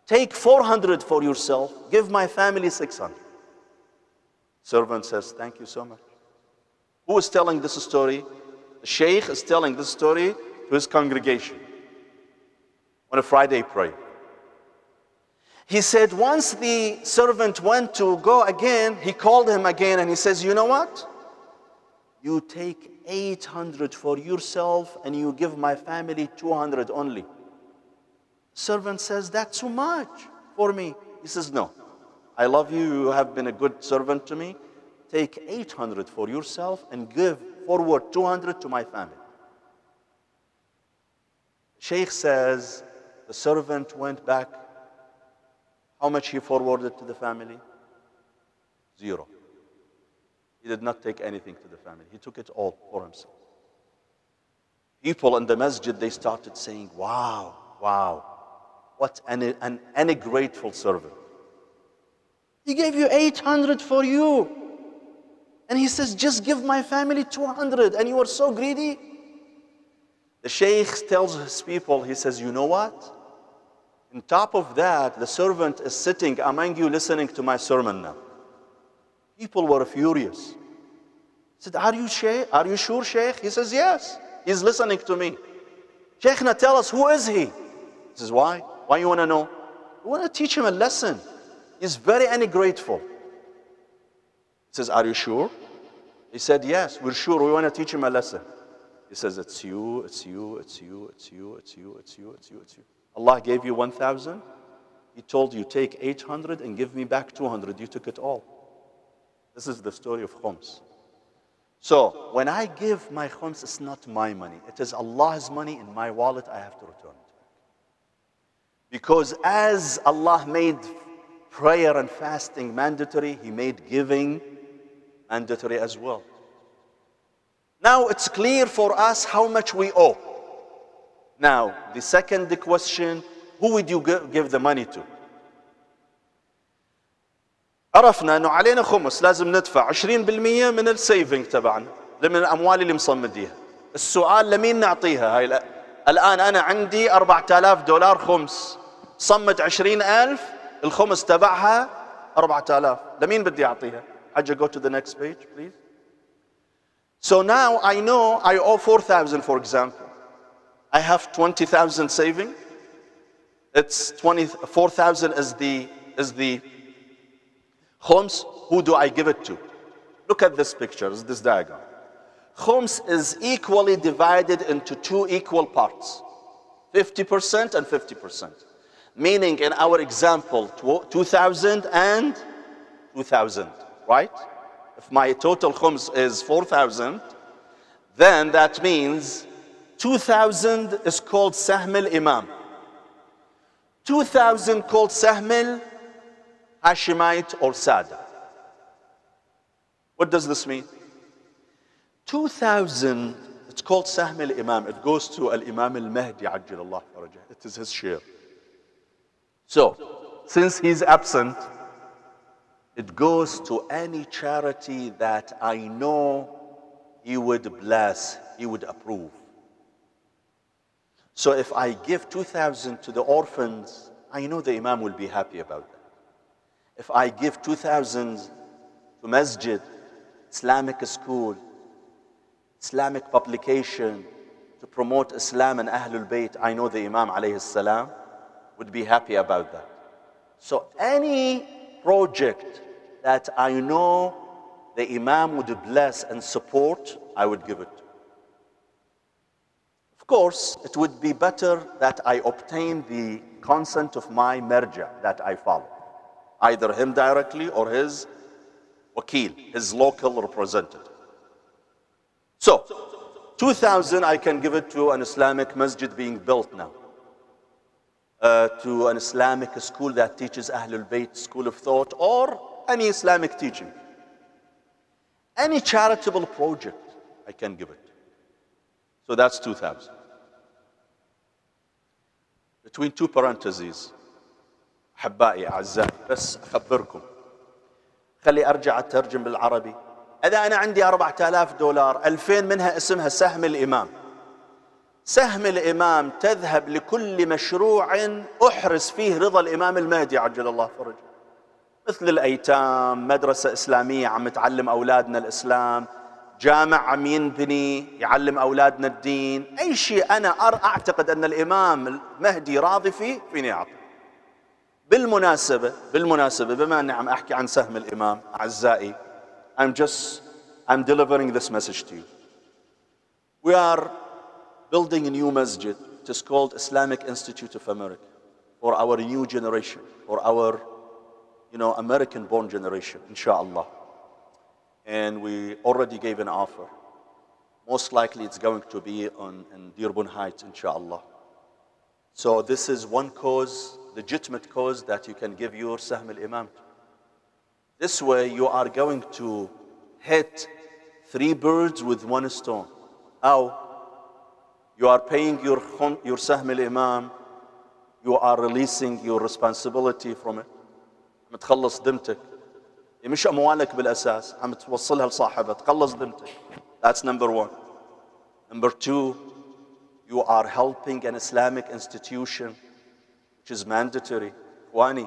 Take 400 for yourself, give my family 600. Servant says, Thank you so much. Who is telling this story? The sheikh is telling this story to his congregation on a Friday prayer. He said, once the servant went to go again, he called him again and he says, You know what? You take 800 for yourself and you give my family 200 only. Servant says, That's too much for me. He says, No. I love you. You have been a good servant to me. Take 800 for yourself and give forward 200 to my family. Sheikh says, the servant went back. How much he forwarded to the family? Zero. He did not take anything to the family. He took it all for himself. People in the masjid, they started saying, wow, wow, what an, an ungrateful servant. He gave you 800 for you. And he says, just give my family 200. And you are so greedy. The sheikh tells his people, he says, you know what? On top of that, the servant is sitting among you listening to my sermon now. People were furious. He said, Are you, sheikh? Are you sure, Sheikh? He says, Yes. He's listening to me. Sheikhna, tell us, who is he? He says, Why? Why you want to know? We want to teach him a lesson. He's very ungrateful. Says, Are you sure? He said, Yes, we're sure. We want to teach him a lesson. He says, It's you, it's you, it's you, it's you, it's you, it's you, it's you, it's you. Allah gave you 1,000. He told you, take 800 and give me back 200. You took it all. This is the story of khums. So when I give my khums, it's not my money. It is Allah's money in my wallet. I have to return it. Because as Allah made prayer and fasting mandatory, He made giving mandatory as well. Now it's clear for us how much we owe. Now, the second question, who would you give the money to? عرفنا إنه علينا خمس لازم ندفع 20% من السيفنج تبعنا من الأموال اللي مصمديها السؤال لمين نعطيها هاي الآن أنا عندي 4000 دولار خمس صمت 20000 الخمس تبعها 4000 لمين بدي أعطيها Hajjah, go to the next page, please. So now I know I owe 4,000, for example. I have 20,000 saving. It's 24,000 is the, as the khums. Who do I give it to? Look at this picture, this diagram. Khums is equally divided into two equal parts, 50% and 50%. Meaning in our example, 2,000 and 2,000 right? If my total khums is 4,000, then that means 2000 is called Sahm al-Imam. 2000 called Sahm al-Hashimite or Sada. What does this mean? 2000, it's called Sahm al-Imam. It goes to al-Imam al-Mahdi, ajjalallah farajah. It is his share. So, since he's absent, it goes to any charity that I know he would bless, he would approve. So if I give 2,000 to the orphans, I know the Imam will be happy about that. If I give 2,000 to masjid, Islamic school, Islamic publication to promote Islam and Ahlul Bayt, I know the Imam alayhi salam would be happy about that. So any project that I know the Imam would bless and support, I would give it. Of course, it would be better that I obtain the consent of my merja that I follow, either him directly or his wakil, his local representative. So, 2000 I can give it to an Islamic masjid being built now. Uh, to an Islamic school that teaches Ahlul Bayt school of thought or any Islamic teaching. Any charitable project, I can give it. So that's 2000. Between two parentheses, أحبائي أعزائي بس أخبركم خلي أرجع أترجم بالعربي إذا أنا عندي 4000 دولار 2000 منها اسمها سهم الإمام سهم الإمام تذهب لكل مشروع أحرز فيه رضا الإمام المهدي عجل الله فرجه مثل الأيتام مدرسة إسلامية عم تعلم أولادنا الإسلام جامع عم ينبني يعلم أولادنا الدين. أي شيء أنا أعتقد أن الإمام المهدي راضي فيه فيني أعطي. بالمناسبة بالمناسبة بما أني عم أحكي عن سهم الإمام أعزائي I'm just I'm delivering this message to you. We are building a new masjid. It is called Islamic Institute of America for our new generation for our you know, American born generation, inshallah. And we already gave an offer. Most likely it's going to be on in Dearborn Heights, inshallah. So this is one cause, legitimate cause that you can give your Sahm al-Imam. This way you are going to hit three birds with one stone. How? You are paying your, your Sahm al-Imam, you are releasing your responsibility from it. عم ذمتك مش اموالك بالاساس عم توصلها لصاحبها تخلص ذمتك that's number one number two you are helping an Islamic institution which is mandatory اخواني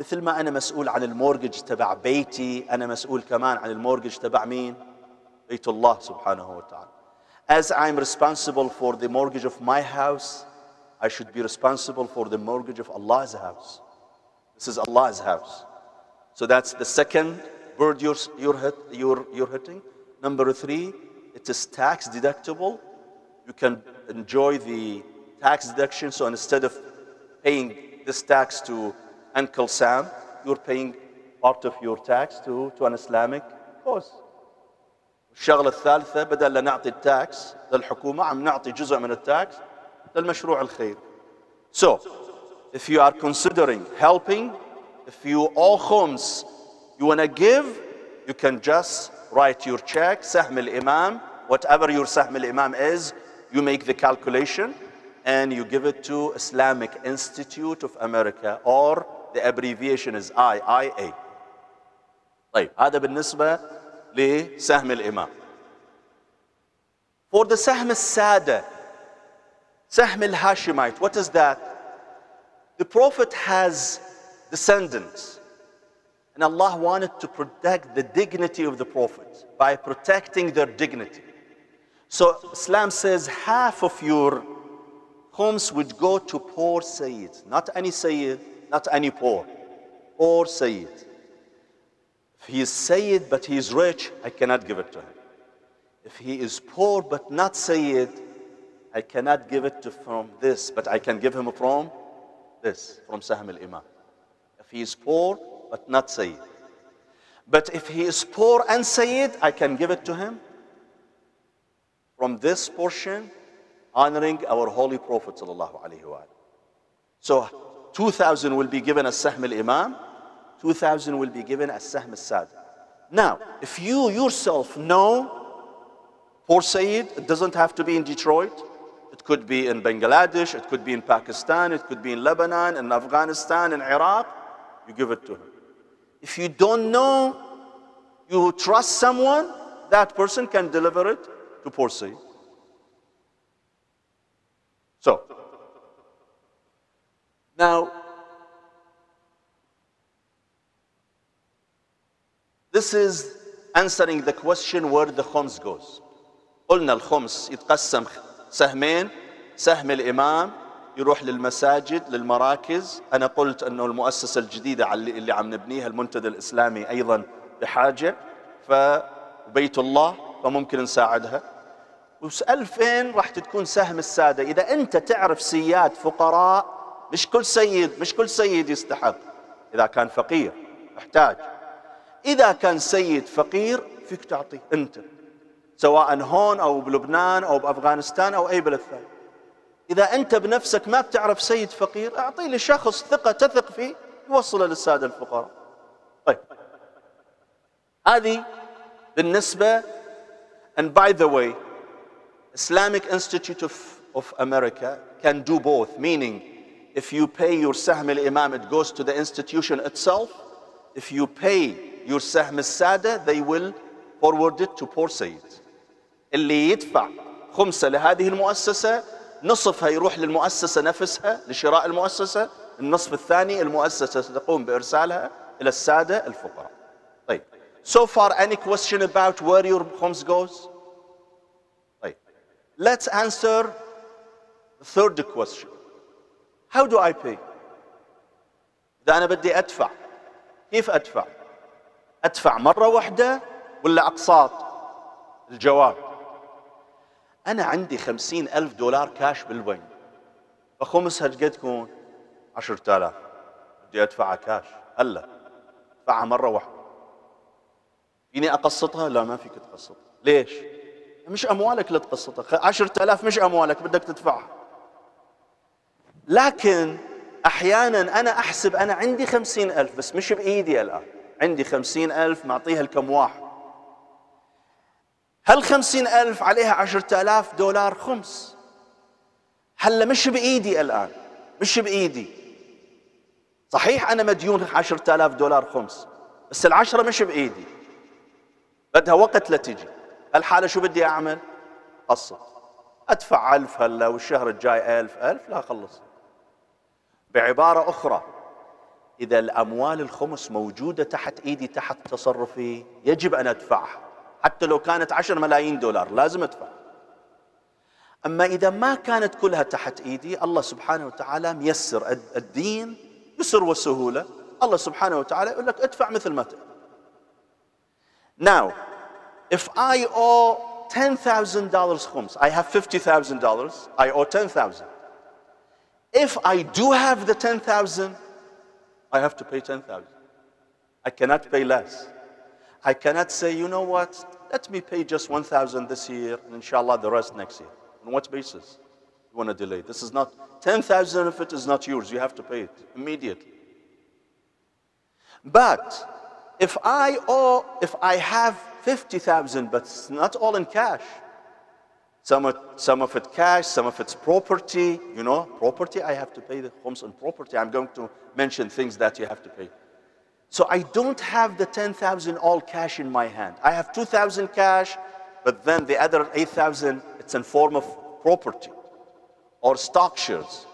مثل ما أنا مسؤول عن المورجج تبع بيتي أنا مسؤول كمان عن المورجج تبع مين بيت الله سبحانه وتعالى as I'm responsible for the mortgage of my house I should be responsible for the mortgage of Allah's house This is Allah's house. So that's the second bird you're, you're, hit, you're, you're hitting. Number three, it is tax deductible. You can enjoy the tax deduction. So instead of paying this tax to Uncle Sam, you're paying part of your tax to, to an Islamic cause. الشغلة الثالثة بدل لا نعطي التاكس للحكومة عم نعطي جزء من التاكس للمشروع الخير. So, if you are considering helping, if you all khums you want to give, you can just write your check, Sahm al-Imam, whatever your Sahm al-Imam is, you make the calculation and you give it to Islamic Institute of America or the abbreviation is IIA. طيب هذا بالنسبة لسهم الإمام. For the سهم السادة, سهم الهاشمite, what is that? The Prophet has descendants. And Allah wanted to protect the dignity of the Prophet by protecting their dignity. So Islam says half of your khums would go to poor Sayyids. Not any Sayyid, not any poor. Poor Sayyid. If he is Sayyid but he is rich, I cannot give it to him. If he is poor but not Sayyid, I cannot give it to from this, but I can give him from this, from Sahm al-Imam. If he is poor, but not Sayyid. But if he is poor and Sayyid, I can give it to him from this portion, honoring our holy Prophet sallallahu. So 2,000 will be given as Sahm al-Imam, 2,000 will be given as Sahm al-Sad. Now, if you yourself know, poor Sayyid, it doesn't have to be in Detroit, it could be in Bangladesh, it could be in Pakistan, it could be in Lebanon, in Afghanistan, in Iraq. You give it to him. If you don't know, you trust someone, that person can deliver it to poor Sayyid. So, now, this is answering the question where the khums goes. قلنا الخمس يتقسم سهمين سهم الإمام يروح للمساجد للمراكز. أنا قلت أنه المؤسسة الجديدة اللي عم نبنيها المنتدى الإسلامي أيضا بحاجة فبيت الله فممكن نساعدها. و2000 راح تكون سهم السادة؟ إذا أنت تعرف سياد فقراء مش كل سيد مش كل سيد يستحق. إذا كان فقير محتاج. إذا كان سيد فقير فيك تعطيه أنت. سواء هون أو بلبنان أو بأفغانستان أو أي بلد ثاني إذا أنت بنفسك ما بتعرف سيد فقير أعطيه لشخص ثقة تثق فيه يوصله للسادة الفقراء طيب هذه بالنسبة and by the way Islamic Institute of, of America can do both meaning if you pay your sahm al-imam it goes to the institution itself if you pay your sahm al-sada they will forward it to poor sayyid اللي يدفع خمسة لهذه المؤسسة نصفها يروح للمؤسسة نفسها لشراء المؤسسة النصف الثاني المؤسسة تقوم بإرسالها إلى السادة الفقراء طيب So far any question about where your khums goes? طيب Let's answer the third question How do I pay? إذا أنا بدي أدفع كيف أدفع؟ أدفع مرة واحدة ولا أقساط؟ الجواب أنا عندي خمسين ألف دولار كاش بالبنك. فخمسها قد تكون عشرة آلاف. بدي أدفعها كاش هلا. أدفعها مرة واحدة. فيني أقسطها؟ لا ما فيك تقسطها. ليش؟ مش أموالك اللي تقسطها. عشرة آلاف مش أموالك بدك تدفعها. لكن أحيانا أنا أحسب أنا عندي خمسين ألف بس مش بإيدي الآن. عندي خمسين ألف معطيها لكم واحد. هل خمسين ألف عليها عشرة آلاف دولار خمس؟ هلا مش بإيدي الآن مش بإيدي. صحيح أنا مديون عشرة آلاف دولار خمس بس العشرة مش بإيدي. بدها وقت لتجي. الحالة شو بدي أعمل؟ قسط أدفع ألف هلا والشهر الجاي ألف ألف لا خلص. بعبارة أخرى إذا الأموال الخمس موجودة تحت إيدي تحت تصرفي يجب أن أدفعها. حتى لو كانت عشر ملايين دولار لازم أدفع أما إذا ما كانت كلها تحت إيدي الله سبحانه وتعالى ميسر الدين يسر وسهولة الله سبحانه وتعالى يقول لك ادفع مثل ما تقدر Now, if I owe $10,000 خمس, I have $50,000, I owe 10,000. If I do have the 10,000, I have to pay 10,000. I cannot pay less. I cannot say, you know what, let me pay just 1,000 this year and inshallah the rest next year. On what basis? You want to delay? This is not, 10,000 of it is not yours. You have to pay it immediately. But if I owe, if I have 50,000, but it's not all in cash, some of, some of it cash, some of it's property, you know, property, I have to pay the khums on property. I'm going to mention things that you have to pay. So I don't have the 10,000 all cash in my hand. I have 2,000 cash, but then the other 8,000, it's in form of property or stock shares.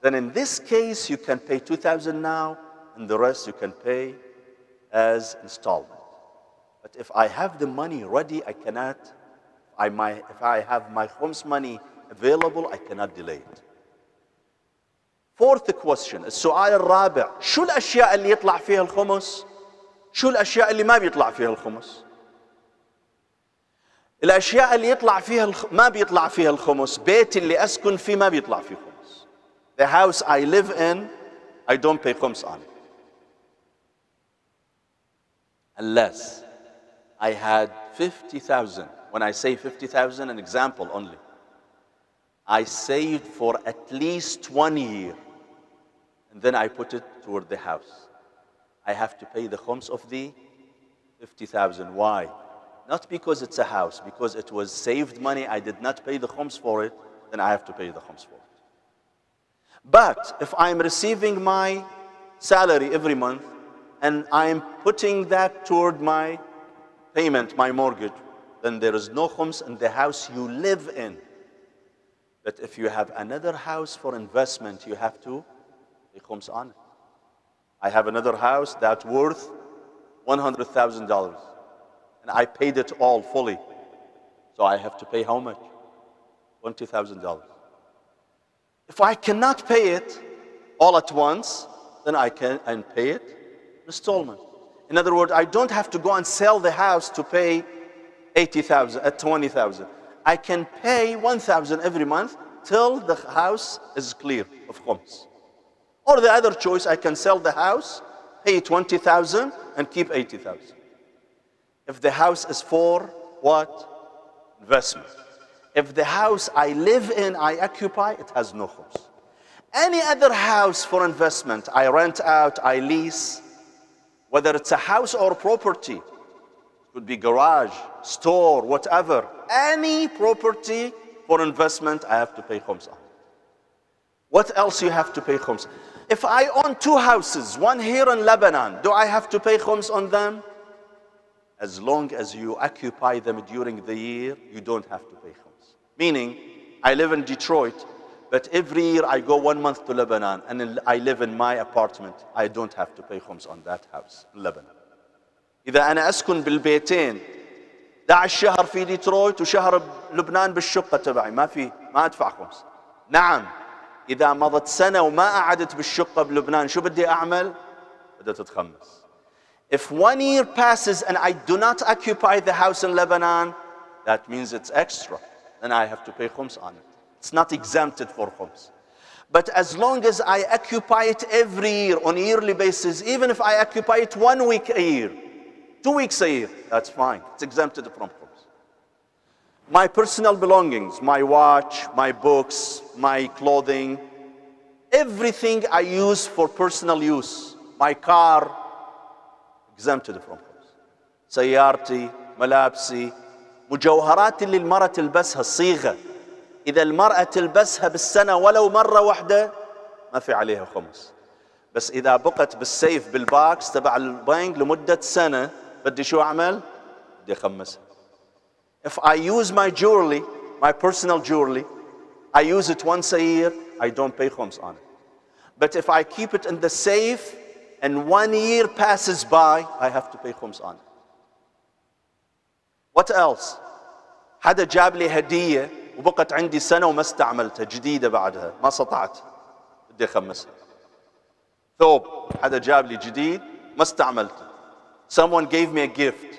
Then in this case, you can pay 2,000 now, and the rest you can pay as installment. But if I have the money ready, I cannot I might, if I have my home's money available, I cannot delay it. Fourth question, السؤال الرابع. شو الأشياء اللي يطلع فيها الخمس؟ شو الأشياء اللي ما بيطلع فيها الخمس؟ الأشياء اللي يطلع فيها الخ... ما بيطلع فيها الخمس بيتي اللي أسكن فيه ما بيطلع فيه خمس. The house I live in I don't pay خمس on. It unless I had 50,000 when I say 50,000 an example only. I saved for at least one year. And then I put it toward the house. I have to pay the khums of the 50,000 why? Not because it's a house, because it was saved money, I did not pay the khums for it, then I have to pay the khums for it. But if I'm receiving my salary every month and I'm putting that toward my payment, my mortgage, then there is no khums in the house you live in. But if you have another house for investment, you have to pay khums on. I have another house that's worth $100,000 and I paid it all fully. So I have to pay how much? $20,000. If I cannot pay it all at once, then I can and pay it installment. In other words, I don't have to go and sell the house to pay 80,000 at uh, 20,000. I can pay 1,000 every month till the house is clear of khums. Or the other choice, I can sell the house, pay 20,000 and keep 80,000 if the house is for what? Investment. If the house I live in, I occupy, it has no khums. Any other house for investment, I rent out, I lease, whether it's a house or property, it could be garage, store, whatever, any property for investment, I have to pay khums on. What else you have to pay khums? If I own two houses, one here in Lebanon, do I have to pay khums on them? as long as you occupy them during the year, you don't have to pay khums. Meaning, I live in Detroit, but every year I go one month to Lebanon and I live in my apartment. I don't have to pay khums on that house in Lebanon. إذا أنا أسكن بالبيتين 11 شهر في ديترويت وشهر بلبنان بالشقة تبعي ما في ما أدفع خمس. نعم إذا مضت سنة وما قعدت بالشقة بلبنان شو بدي أعمل؟ بدها تتخمس. If one year passes and I do not occupy the house in Lebanon, that means it's extra. Then I have to pay khums on it. It's not exempted for khums. But as long as I occupy it every year on a yearly basis, even if I occupy it one week a year, two weeks a year, that's fine. It's exempted from khums. My personal belongings, my watch, my books, my clothing, everything I use for personal use, my car, exempted from خمس سيارتي ملابسي مجوهرات اللي المرأة تلبسها الصيغة. إذا المرأة تلبسها بالسنة ولو مرة واحدة ما في عليها خمس. بس إذا بقت بالسيف بالباكس تبع البنك لمدة سنة بدي شو أعمل؟ بدي أخمسها. If I use my jewelry, my personal jewelry, I use it once a year, I don't pay khums on it. But if I keep it in the safe, and one year passes by, I have to pay khums on it. What else? حدا جاب لي هدية وبقت عندي سنة وما استعملتها جديدة بعدها ما استطعت بدي أخمسها ثوب حدا جاب لي جديد ما استعملته Someone gave me a gift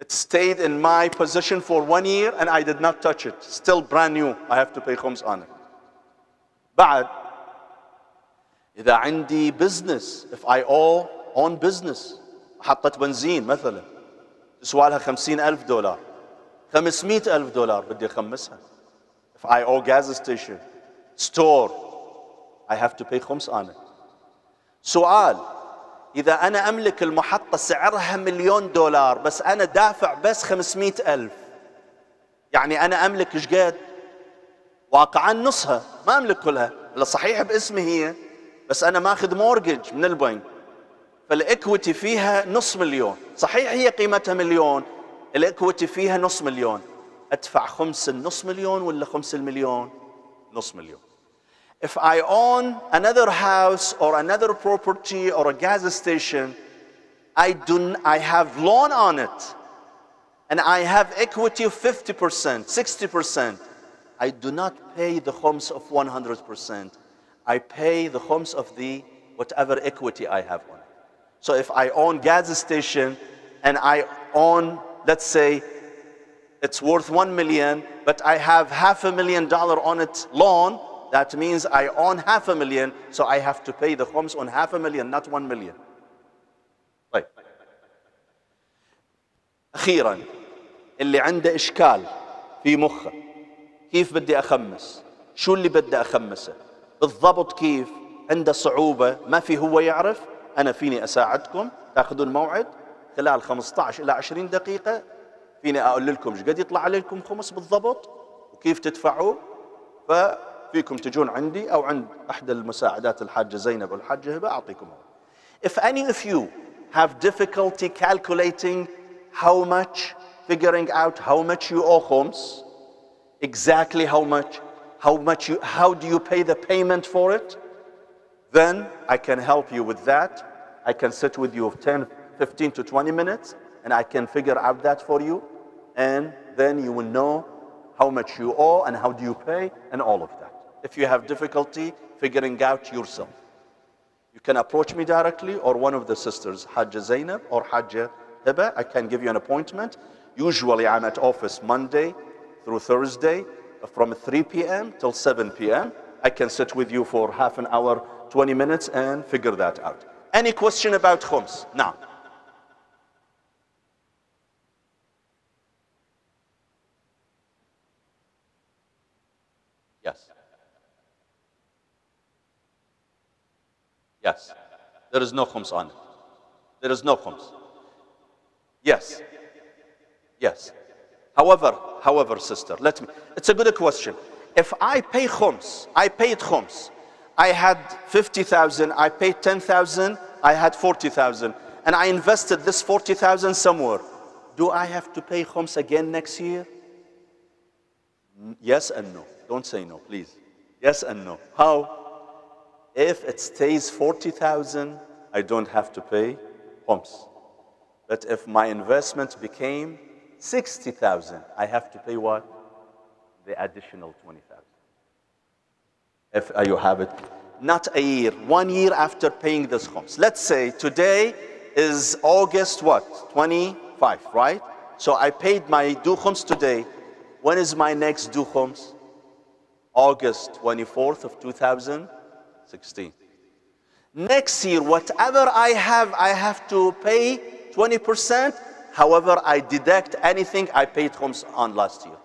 It stayed in my possession for one year and I did not touch it. Still brand new. I have to pay khums on it. بعد إذا عندي business if I owe own business حطت بنزين مثلا تسوى لها خمسين ألف دولار خمسمائة ألف دولار بدي أخمسها if I owe gas station store I have to pay خمس on it سؤال إذا أنا أملك المحطة سعرها مليون دولار بس أنا دافع بس خمسمائة ألف. يعني أنا أملك إيش قد؟ واقعا نصها. ما أملك كلها. صحيح باسمي هي بس أنا ماخذ مورجج من البنك. فالإكويتي فيها نص مليون. صحيح هي قيمتها مليون. الإكويتي فيها نص مليون. أدفع خمس النص مليون ولا خمس المليون؟ نص مليون. If I own another house or another property or a gas station I do I have loan on it. And I have equity of 50% 60% I do not pay the khums of 100% I pay the khums of the whatever equity I have on. It. So if I own gas station and I own, let's say, it's worth one million, but I have half a million dollar on it loan, that means I own half a million, so I have to pay the khums on half a million, not one million. طيب. أخيرا اللي عنده إشكال في مخه كيف بدي أخمس؟ شو اللي بدي أخمسه؟ بالضبط كيف؟ عنده صعوبة ما في هو يعرف. أنا فيني أساعدكم؟ تأخذون موعد؟ خلال 15 إلى 20 دقيقة. فيني أقول لكم إيش قد يطلع عليكم خمس بالضبط؟ وكيف تدفعوا؟ ففيكم تجون عندي أو عند أحد المساعدات الحاجة زينب والحاجة هبة أعطيكم If any of you have difficulty calculating how much, figuring out how much you owe khums, exactly how much, how much you, how do you pay the payment for it, then I can help you with that. I can sit with you 10, 15 to 20 minutes and I can figure out that for you. And then you will know how much you owe and how do you pay and all of that. If you have difficulty figuring out yourself, you can approach me directly or one of the sisters, Hajja Zainab or Hajja Hiba. I can give you an appointment. Usually I'm at office Monday through Thursday from 3 p.m. till 7 p.m. I can sit with you for half an hour, 20 minutes and figure that out. Any question about khums? Now. Yes. Yes. There is no khums on it. There is no khums. Yes. Yes. However, however, sister, let me, it's a good question. If I pay khums, I paid khums. I had 50,000, I paid 10,000, I had 40,000, and I invested this 40,000 somewhere. Do I have to pay khums again next year? Yes and no. Don't say no, please. Yes and no. How? If it stays 40,000, I don't have to pay khums. But if my investment became 60,000, I have to pay what? The additional 20,000. If uh, you have it, not a year, one year after paying this khums. Let's say today is August what? 25, right? So I paid my due khums today. When is my next due khums? August 24th of 2016. Next year, whatever I have, I have to pay 20%. However, I deduct anything I paid khums on last year.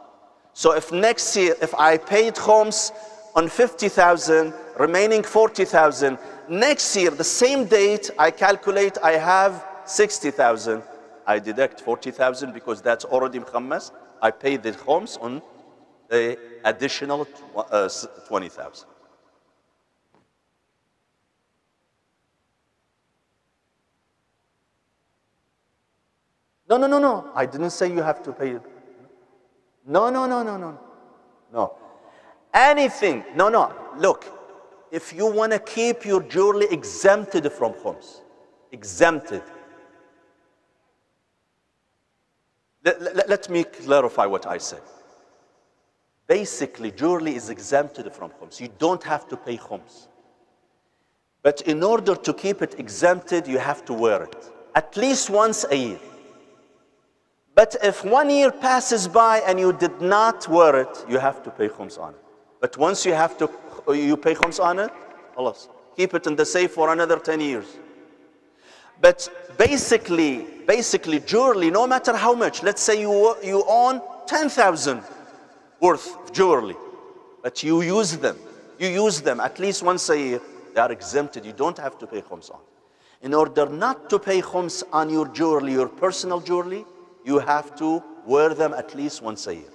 So if next year, if I paid khums on 50,000, remaining 40,000, next year, the same date, I calculate I have 60,000. I deduct 40,000 because that's already mkhammas. I pay the khums on the additional uh, 20,000. No, no, no, no. I didn't say you have to pay. No, no, no, no, no. No. Anything. No, no. Look, if you want to keep your jewelry exempted from khums, exempted. Let, let, let me clarify what I said. Basically, jewelry is exempted from khums. You don't have to pay khums. But in order to keep it exempted, you have to wear it at least once a year. But if one year passes by and you did not wear it, you have to pay khums on it. But once you have to, you pay khums on it, Allah, keep it in the safe for another 10 years. But basically, basically jewelry, no matter how much, let's say you, you own 10,000 worth of jewelry, but you use them, you use them at least once a year, they are exempted. You don't have to pay khums on. In order not to pay khums on your jewelry, your personal jewelry, you have to wear them at least once a year.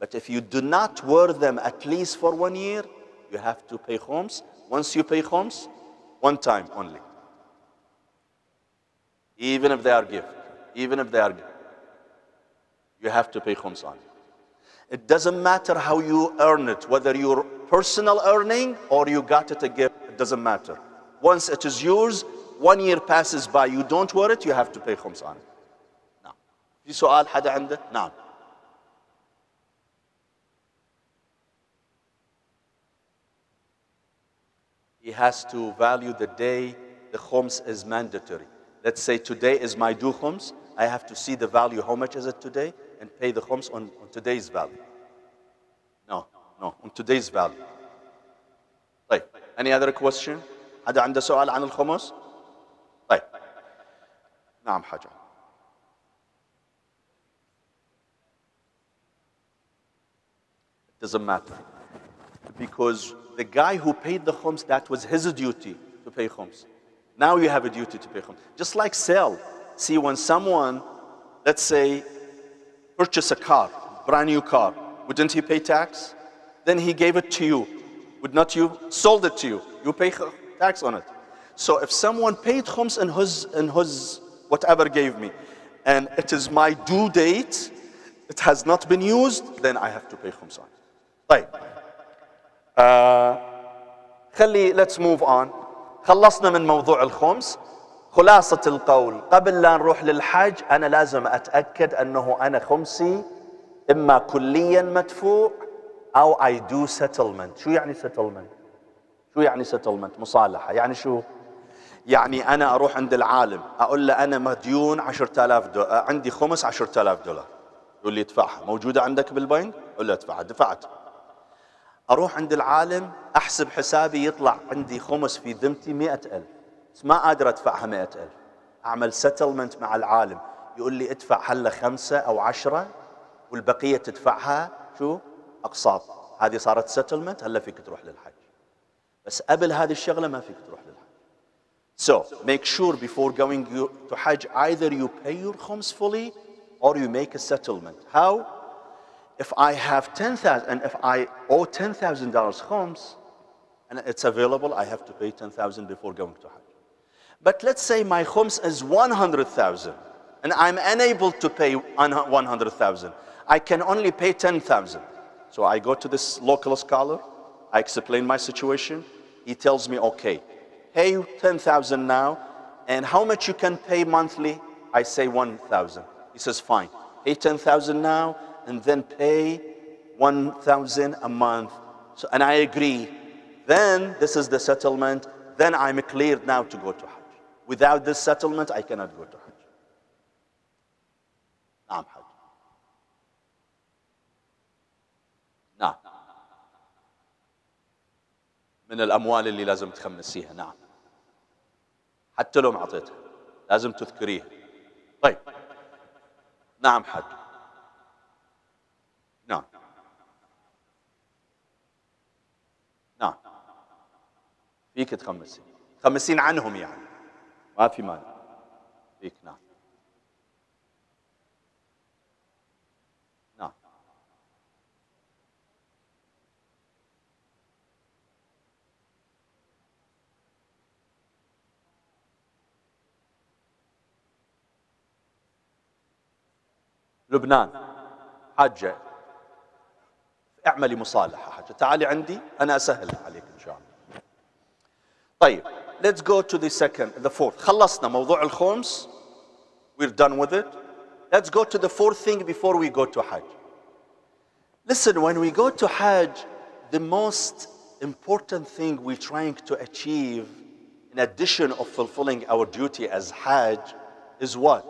But if you do not wear them at least for one year, you have to pay khums. Once you pay khums, one time only. Even if they are gift, even if they are gift, you have to pay khums on it. Doesn't matter how you earn it, whether you're personal earning or you got it a gift, it doesn't matter. Once it is yours, one year passes by, you don't wear it, you have to pay khums on it. في سؤال حدا عنده؟ نعم He has to value the day the khums is mandatory. Let's say today is my due khums. I have to see the value. How much is it today? and pay the khums on, on today's value. No, no, on today's value. طيب, any other question? حدا عنده سؤال عن الخمس؟ طيب. نعم حاجة. Doesn't matter. Because the guy who paid the khums, that was his duty to pay khums. Now you have a duty to pay khums. Just like sell. See, when someone, let's say, purchase a car, brand new car, wouldn't he pay tax? Then he gave it to you. Would not you? Sold it to you. You pay tax on it. So if someone paid khums in his, in his whatever gave me, and it is my due date, it has not been used, then I have to pay khums on it. طيب. آه خلي let's move on. خلصنا من موضوع الخمس. خلاصة القول. قبل لا نروح للحج أنا لازم أتأكد أنه أنا خمسي إما كليا مدفوع أو I do settlement. شو يعني settlement شو يعني settlement مصالحة. يعني شو؟ يعني أنا أروح عند العالم أقول له أنا مديون عشرة آلاف دولار عندي خمس عشرة آلاف دولار. يقول لي ادفعها. موجودة عندك بالبنك؟ أقول له ادفعها. دفعت. أروح عند العالم أحسب حسابي يطلع عندي خمس في ذمتي مئة ألف. بس ما قادر أدفعها مئة ألف. أعمل سيتلمنت مع العالم. يقول لي ادفع هلا خمسة أو عشرة والبقية تدفعها شو؟ أقساط. هذه صارت سيتلمنت هلا فيك تروح للحج. بس قبل هذه الشغلة ما فيك تروح للحج. So make sure before going to Hajj either you pay your khums fully or you make a settlement. How? If I have 10,000 and if I owe $10,000 khums and it's available, I have to pay 10,000 before going to Hajj. But let's say my khums is 100,000 and I'm unable to pay 100,000. I can only pay 10,000. So I go to this local scholar, I explain my situation. He tells me, okay, pay 10,000 now, and how much you can pay monthly? I say 1,000. He says, fine, pay 10,000 now, and then pay 1,000 a month. So, and I agree. Then this is the settlement. Then I'm cleared now to go to Hajj. Without this settlement, I cannot go to Hajj. نعم حج. نعم. من الأموال اللي لازم تخمسيها نعم. حتى لو ما أعطيتها لازم تذكريها. طيب. نعم حج. نعم نعم فيك تخمسين. تخمسين عنهم يعني. ما في مانع. فيك نعم. نعم. لبنان. حجة اعملي مصالحة حاجة. تعالي عندي أنا أسهل عليك. طيب let's go to the second the fourth خلصنا موضوع الخمس we're done with it let's go to the fourth thing before we go to Hajj listen when we go to Hajj the most important thing we're trying to achieve in addition of fulfilling our duty as Hajj is what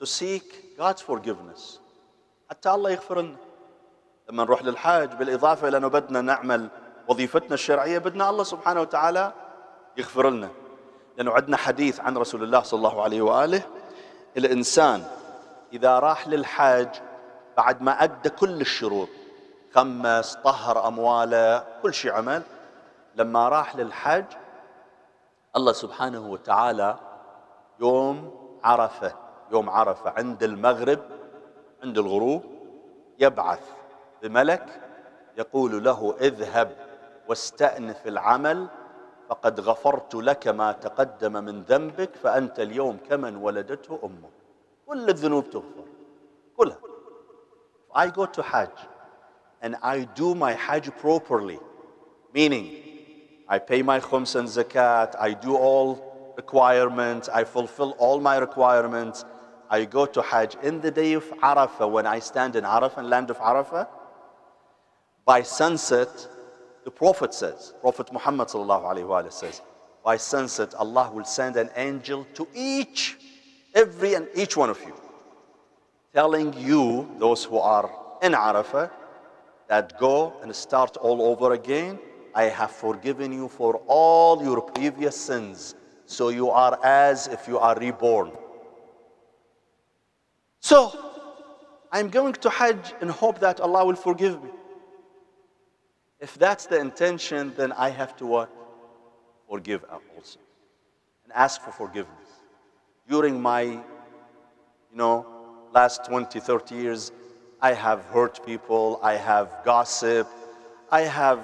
to seek God's forgiveness حتى الله يغفر لنا لما نروح للحاج بالإضافة إلى أنه بدنا نعمل وظيفتنا الشرعية بدنا الله سبحانه وتعالى يغفر لنا. لأنه عندنا حديث عن رسول الله صلى الله عليه وآله الإنسان إذا راح للحاج بعد ما أدى كل الشروط خمس طهر أمواله كل شيء عمل لما راح للحج الله سبحانه وتعالى يوم عرفة يوم عرفة عند المغرب عند الغروب يبعث بملك يقول له اذهب. واستأنف العمل فقد غفرت لك ما تقدم من ذنبك فأنت اليوم كمن ولدته أمك كل الذنوب تغفر كلها I go to Hajj and I do my Hajj properly meaning I pay my khums and zakat I do all requirements I fulfill all my requirements I go to Hajj in the day of Arafah when I stand in Arafah, land of Arafah by sunset, the Prophet says, Prophet Muhammad says, by sunset, Allah will send an angel to each, every and each one of you, telling you, those who are in Arafah, that go and start all over again. I have forgiven you for all your previous sins. So you are as if you are reborn. So I'm going to Hajj in hope that Allah will forgive me. If that's the intention, then I have to what? Forgive also. And ask for forgiveness. During my, you know, last 20, 30 years, I have hurt people, I have gossiped, I have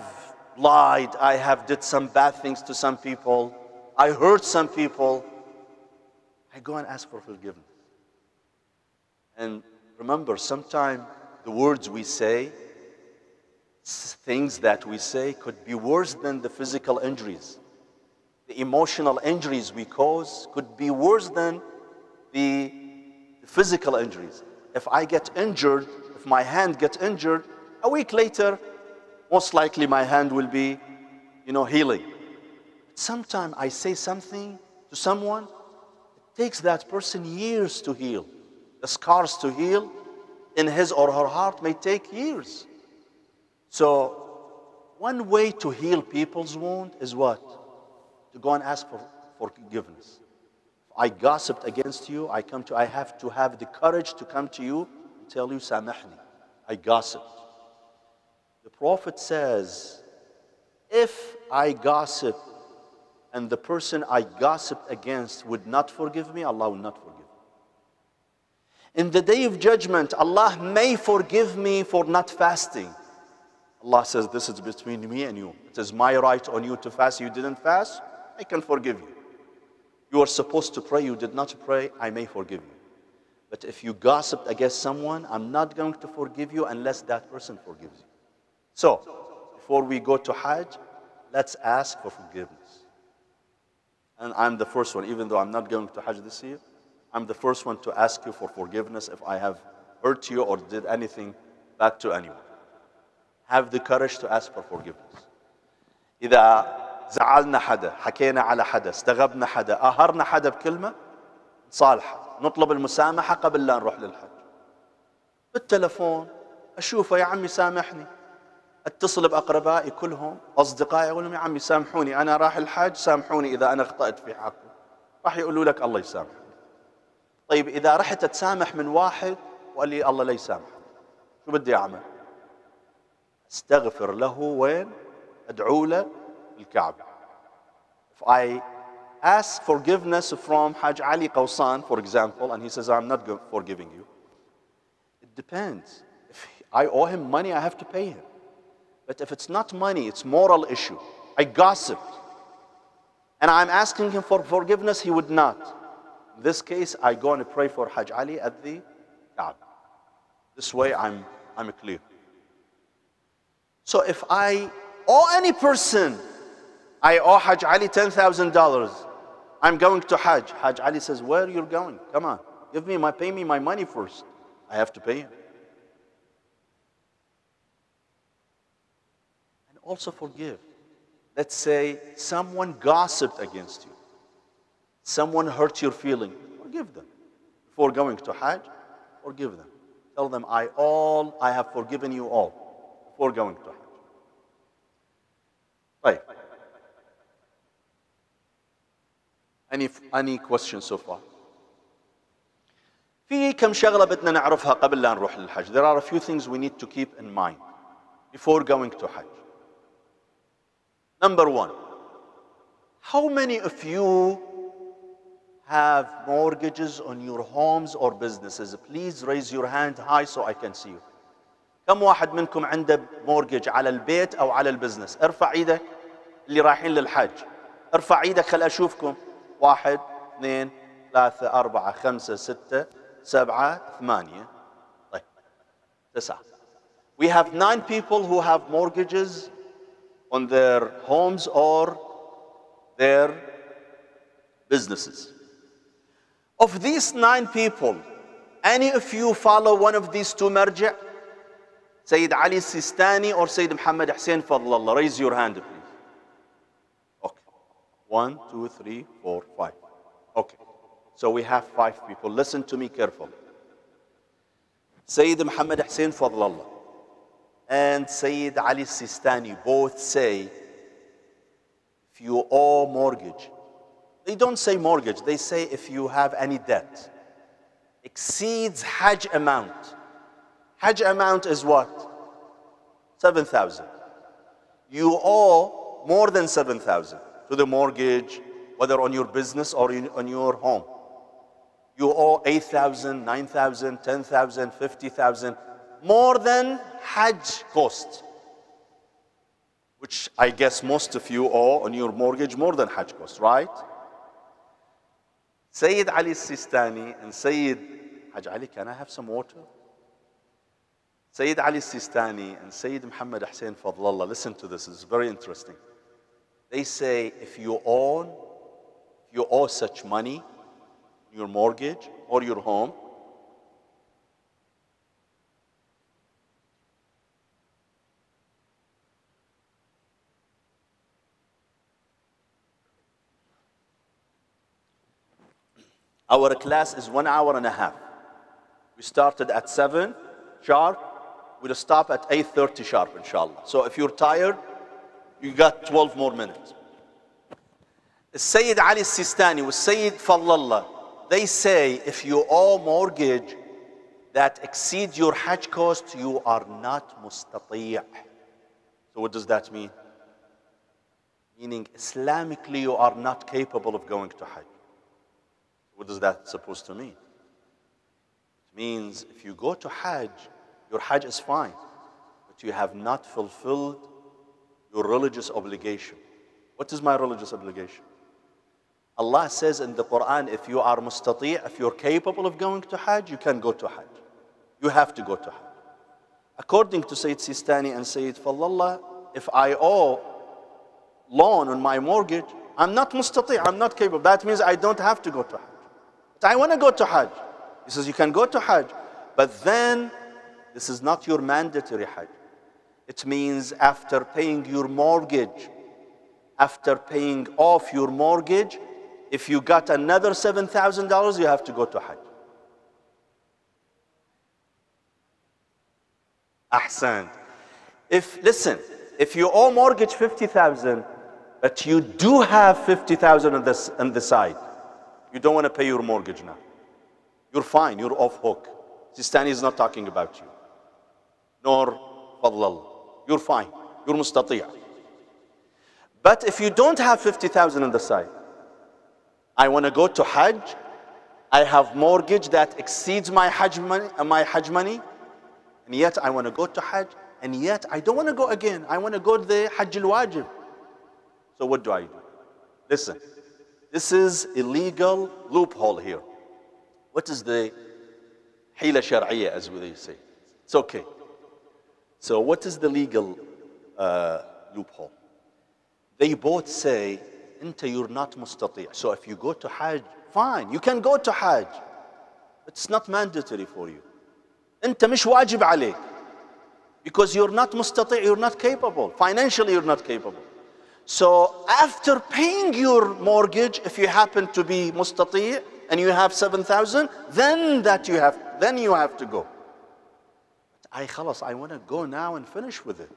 lied, I have did some bad things to some people, I hurt some people. I go and ask for forgiveness. And remember, sometimes the words we say, things that we say could be worse than the physical injuries. The emotional injuries we cause could be worse than the physical injuries. If I get injured, if my hand gets injured, a week later, most likely my hand will be, you know, healing. But Sometimes I say something to someone, it takes that person years to heal. The scars to heal in his or her heart may take years. So, one way to heal people's wound is what? To go and ask for forgiveness. I gossiped against you, I come to, I have to have the courage to come to you and tell you, Samahni. I gossiped. The Prophet says, if I gossip and the person I gossiped against would not forgive me, Allah will not forgive me. In the day of judgment, Allah may forgive me for not fasting. Allah says, This is between me and you. It is my right on you to fast. You didn't fast, I can forgive you. You are supposed to pray, you did not pray, I may forgive you. But if you gossiped against someone, I'm not going to forgive you unless that person forgives you. So, before we go to Hajj, let's ask for forgiveness. And I'm the first one, even though I'm not going to Hajj this year, I'm the first one to ask you for forgiveness if I have hurt you or did anything bad to anyone. Have the courage to ask for forgiveness. إذا زعلنا حدا حكينا على حدا استغبنا حدا قهرنا حدا بكلمة صالحة نطلب المسامحة قبل لا نروح للحج. بالتلفون أشوفه يا عمي سامحني. أتصل بأقربائي كلهم أصدقائي أقول لهم يا عمي سامحوني أنا راح الحج سامحوني إذا أنا أخطأت في حقه راح يقولوا لك الله يسامحك. طيب إذا رحت أتسامح من واحد وقال لي الله لا يسامح شو بدي أعمل؟ استغفر له وين أدعو له الكعبة if I ask forgiveness from Hajj Ali Qawsan, for example, and he says, I'm not forgiving you, it depends. If I owe him money, I have to pay him. But if it's not money, it's moral issue. I gossiped. And I'm asking him for forgiveness, he would not. In this case, I go and pray for Hajj Ali at the Kaaba. This way, I'm, I'm clear. So if I owe any person I owe Hajj Ali $10,000. I'm going to Hajj. Hajj Ali says, Where are you going? Come on. Give me my, pay me my money first. I have to pay him. And also forgive. Let's say someone gossiped against you. Someone hurt your feeling. Forgive them. Before going to Hajj, forgive them. Tell them, I all, I have forgiven you all before going to Hajj. Right. Any, any questions so far? في كم شغلة بدنا نعرفها قبل لا نروح للحج. There are a few things we need to keep in mind before going to Hajj. Number one, how many of you have mortgages on your homes or businesses? Please raise your hand high so I can see you. كم واحد منكم عنده مورجج على البيت أو على البزنس؟ ارفع إيدك اللي رايحين للحج. ارفع إيدك خل أشوفكم. واحد اثنين ثلاثة أربعة خمسة ستة سبعة ثمانية طيب تسعة We have nine people who have mortgages on their homes or their businesses. Of these nine people, any of you follow one of these two مرجع? Sayyid Ali Sistani or Sayyid Muhammad Hussein Fadlallah? Raise your hand, please. Okay. One, two, three, four, five. Okay. So we have five people. Listen to me carefully. Sayyid Muhammad Hussein Fadlallah and Sayyid Ali Sistani both say if you owe mortgage, they don't say mortgage, they say if you have any debt exceeds Hajj amount. Hajj amount is what? 7,000. You owe more than 7,000 to the mortgage, whether on your business or in, on your home. You owe 8,000, 9,000, 10,000, 50,000, more than Hajj cost, which I guess most of you owe on your mortgage more than Hajj cost, right? Sayyid Ali Sistani and Sayyid Hajj Ali, can I have some water? Sayyid Ali Sistani and Sayyid Muhammad Hussein Fadlallah, listen to this, it's very interesting. They say if you own, if you owe such money, your mortgage or your home, Our class is one hour and a half. We started at 7 sharp. We'll stop at 8.30 sharp, inshallah. So if you're tired, you got 12 more minutes. Sayyid Ali Sistani with Sayyid Fadlallah, they say if you owe mortgage that exceeds your Hajj cost, you are not mustati'. So what does that mean? Meaning Islamically you are not capable of going to Hajj. What does that supposed to mean? It means if you go to Hajj, your Hajj is fine, but you have not fulfilled your religious obligation. What is my religious obligation? Allah says in the Quran, if you are mustati', if you're capable of going to Hajj, you can go to Hajj. You have to go to Hajj. According to Sayyid Sistani and Sayyid Fadlallah, if I owe loan on my mortgage, I'm not mustati', I'm not capable. That means I don't have to go to Hajj. But I want to go to Hajj. He says, You can go to Hajj, but then this is not your mandatory Hajj. It means after paying your mortgage, after paying off your mortgage, if you got another $7,000, you have to go to Hajj. Ahsan. If, listen, if you owe mortgage 50,000, but you do have 50,000 on, this, on the side, you don't want to pay your mortgage now. You're fine, you're off hook. Sistani is not talking about you. Nor Fadlal. You're fine, you're mustati'. But if you don't have 50,000 on the side, I want to go to Hajj, I have mortgage that exceeds my Hajj money, uh, my Hajj money, and yet I want to go to Hajj, and yet I don't want to go again. I want to go to the Hajj al-Wajib. So what do I do? Listen. This is illegal loophole here. What is the hila shar'iyya, as we say? It's okay. So what is the legal uh, loophole? They both say, Inta, you're not mustati'. So if you go to Hajj, fine, you can go to Hajj. But it's not mandatory for you. Inta مش واجب عليك. Because you're not mustati', you're not capable. Financially, you're not capable. So after paying your mortgage, if you happen to be mustati' and you have 7,000, then that you have, then you have to go. I khalas, I want to go now and finish with it.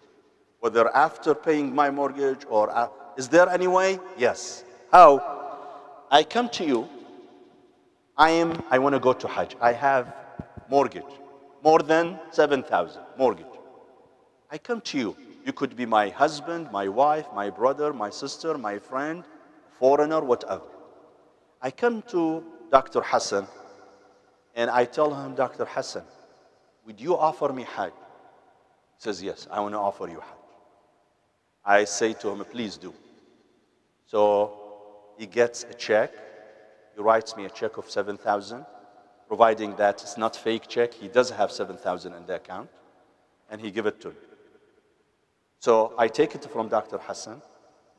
Whether after paying my mortgage or, uh, is there any way? Yes. How? I come to you, I am, I want to go to Hajj. I have mortgage, more than 7,000 mortgage. I come to you. You could be my husband, my wife, my brother, my sister, my friend, foreigner, whatever. I come to Dr. Hassan and I tell him, Dr. Hassan, would you offer me Hajj? He says, Yes, I want to offer you Hajj. I say to him, Please do. So he gets a check. He writes me a check of 7,000, providing that it's not fake check. He does have 7,000 in the account, and he give it to me. So I take it from Dr. Hassan.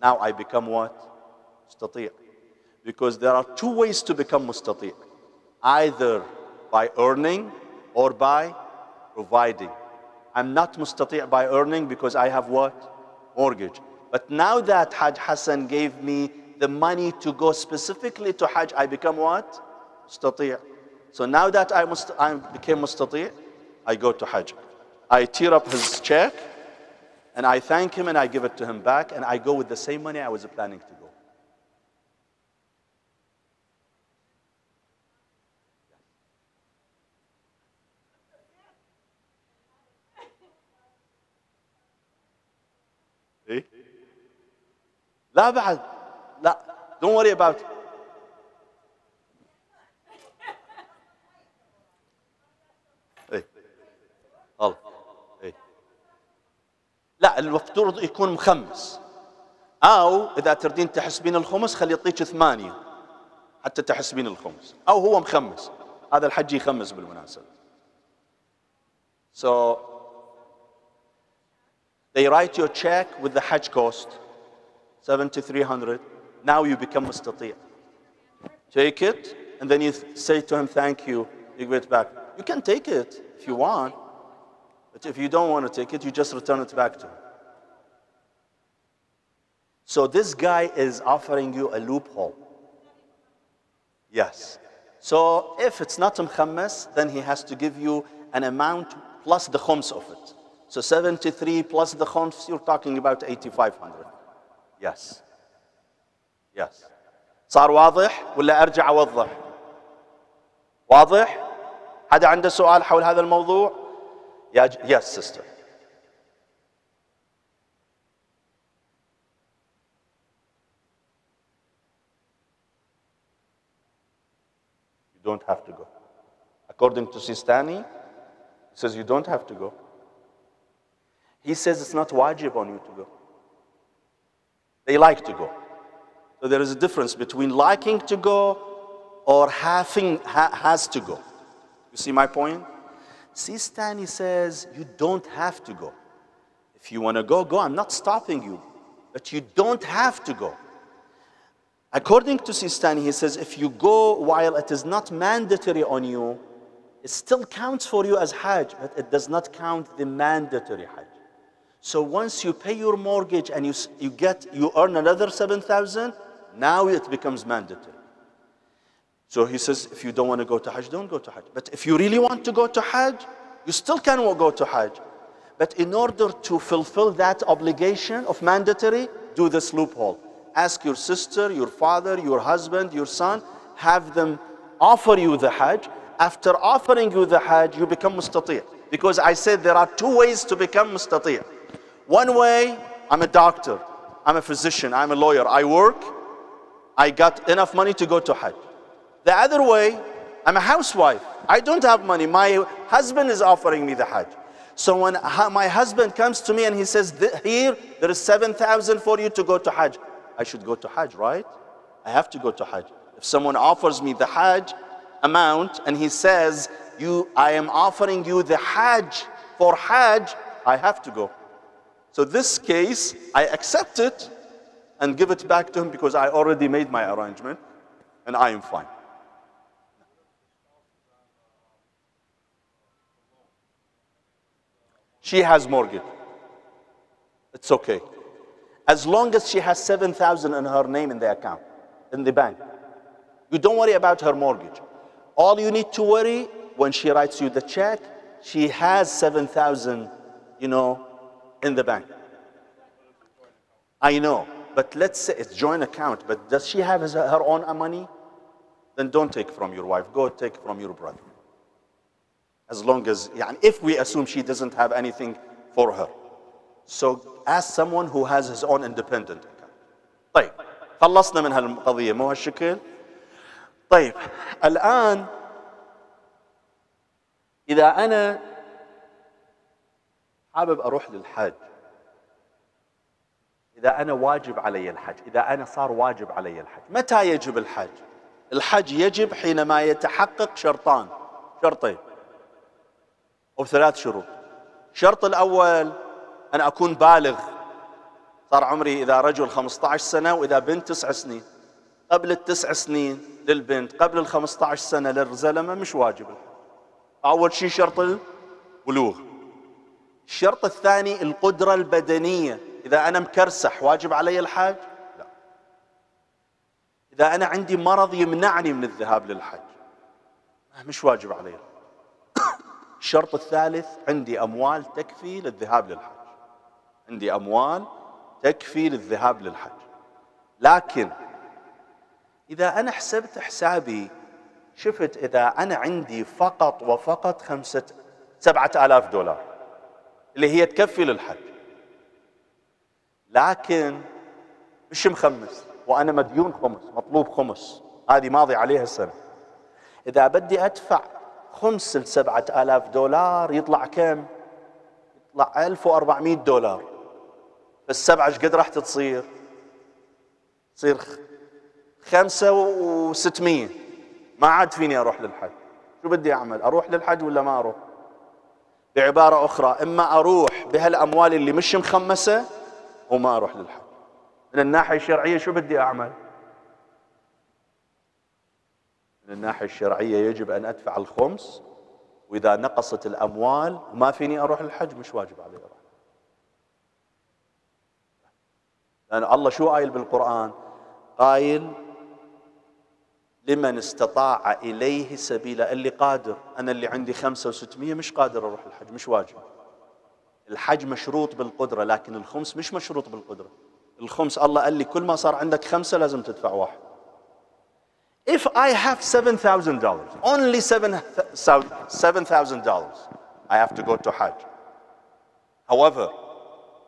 Now I become what? Mustati'. Because there are two ways to become mustati'. Either by earning or by providing. I'm not mustati' by earning because I have what? Mortgage. But now that Hajj Hassan gave me the money to go specifically to Hajj, I become what? Mustati'. So now that I, must, I became mustati', I go to Hajj. I tear up his check and I thank him and I give it to him back and I go with the same money I was planning to go. لا بعد. لا. About it. إيه. غلط لا المفترض يكون مخمس. أو إذا تردين تحسبين الخمس خلي يعطيك ثمانية حتى تحسبين الخمس. أو هو مخمس. هذا الحج يخمس بالمناسبة. So they write your check with the Hajj cost, 7,300. Now you become mustatiya. Take it, and then you say to him, thank you. You give it back. You can take it if you want. But if you don't want to take it, you just return it back to him. So this guy is offering you a loophole. Yes. So if it's not mkhammas, then he has to give you an amount plus the khums of it. So 73 plus the khums, you're talking about 8,500. Yes. Yes. صار واضح ولا ارجع اوضح؟ واضح؟ حدا عنده سؤال حول هذا الموضوع؟ يا ج... يس سيستر. You don't have to go. According to Sistani, he says you don't have to go. He says it's not wajib on you to go. They like to go. So there is a difference between liking to go or having ha- has to go. You see my point? Sistani says you don't have to go. If you want to go, go. I'm not stopping you, but you don't have to go. According to Sistani, he says if you go while it is not mandatory on you, it still counts for you as Hajj, but it does not count the mandatory Hajj. So once you pay your mortgage and you, you get you earn another 7,000, now it becomes mandatory. So he says if you don't want to go to Hajj, don't go to Hajj. But if you really want to go to Hajj, you still can go to Hajj. But in order to fulfill that obligation of mandatory, do this loophole. Ask your sister, your father, your husband, your son, have them offer you the Hajj. After offering you the Hajj, you become mustati'. Because I said there are two ways to become mustati'. One way, I'm a doctor, I'm a physician, I'm a lawyer, I work, I got enough money to go to Hajj. The other way, I'm a housewife. I don't have money. My husband is offering me the Hajj. So when my husband comes to me and he says, Here, there is 7,000 for you to go to Hajj, I should go to Hajj, right? I have to go to Hajj. If someone offers me the Hajj amount and he says, you, I am offering you the Hajj for Hajj, I have to go. So this case, I accept it and give it back to him because I already made my arrangement and I am fine. She has mortgage. It's okay. As long as she has 7,000 in her name in the account, in the bank. You don't worry about her mortgage. All you need to worry when she writes you the check, she has 7,000, you know, in the bank. I know, but let's say it's joint account, but does she have his- her own money? Then don't take from your wife, go take from your brother. As long as, يعني, if we assume she doesn't have anything for her. So ask someone who has his own independent account. طيب خلصنا من هالقضية مو هالشكل؟ طيب الآن إذا أنا حابب أروح للحج إذا أنا واجب علي الحج إذا أنا صار واجب علي الحج متى يجب الحج الحج يجب حينما يتحقق شرطان. شرطين أو ثلاث شروط. الشرط الأول أن أكون بالغ. صار عمري إذا رجل 15 سنة وإذا بنت تسع سنين. قبل التسع سنين للبنت قبل ال 15 سنة للزلمة مش واجب. أول شيء شرط البلوغ. الشرط الثاني القدرة البدنية. إذا أنا مكرسح واجب علي الحج لا. إذا أنا عندي مرض يمنعني من الذهاب للحج مش واجب علي. الشرط الثالث عندي أموال تكفي للذهاب للحج عندي أموال تكفي للذهاب للحج لكن إذا أنا حسبت حسابي شفت إذا أنا عندي فقط وفقط خمسة سبعة آلاف دولار. اللي هي تكفي للحج لكن مش مخمس وأنا مديون خمس مطلوب خمس. هذه ماضي عليها السنة إذا بدي أدفع خمس لسبعة آلاف دولار يطلع كم؟ يطلع 1400 دولار. فالسبعة إيش قد راح تصير؟ تصير خمسة وستمية. ما عاد فيني أروح للحج شو بدي أعمل؟ أروح للحج ولا ما أروح؟ بعبارة أخرى إما أروح بهالأموال اللي مش مخمسة وما أروح للحج من الناحية الشرعية شو بدي أعمل؟ من الناحية الشرعية يجب أن أدفع الخمس وإذا نقصت الأموال وما فيني أروح للحج مش واجب علي أروح. لأن الله شو قايل بالقرآن؟ قايل لمن استطاع إليه سبيلا اللي قادر. أنا اللي عندي خمسة وستمية مش قادر أروح الحج مش واجب. الحج مشروط بالقدرة لكن الخمس مش مشروط بالقدرة. الخمس الله قال لي كل ما صار عندك خمسة لازم تدفع واحد. If I have $7,000, only $7,000, I have to go to Hajj. However,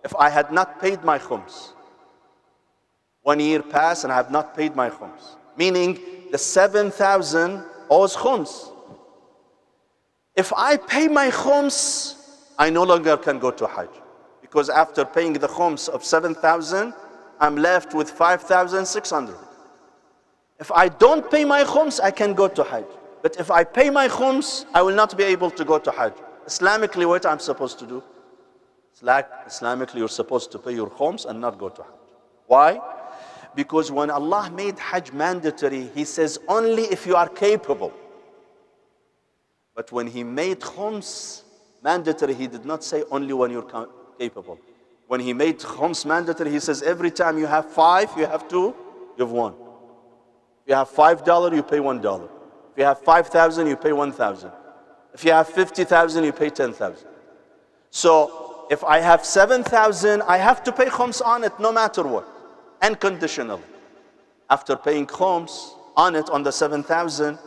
if I had not paid my khums, one year passed and I have not paid my khums, meaning the 7,000 owes khums. If I pay my khums, I no longer can go to Hajj. Because after paying the khums of 7,000, I'm left with 5,600. If I don't pay my khums, I can go to Hajj. But if I pay my khums, I will not be able to go to Hajj. Islamically, what I'm supposed to do? It's like Islamically, you're supposed to pay your khums and not go to Hajj. Why? Because when Allah made Hajj mandatory, He says only if you are capable. But when He made khums mandatory, He did not say only when you're capable. When He made khums mandatory, He says every time you have five, you have two, you have one. If you have $5, you pay $1. If you have 5,000, you pay 1,000. If you have 50,000, you pay 10,000. So if I have 7,000, I have to pay khums on it no matter what, and conditionally. After paying khums on it on the 7,000,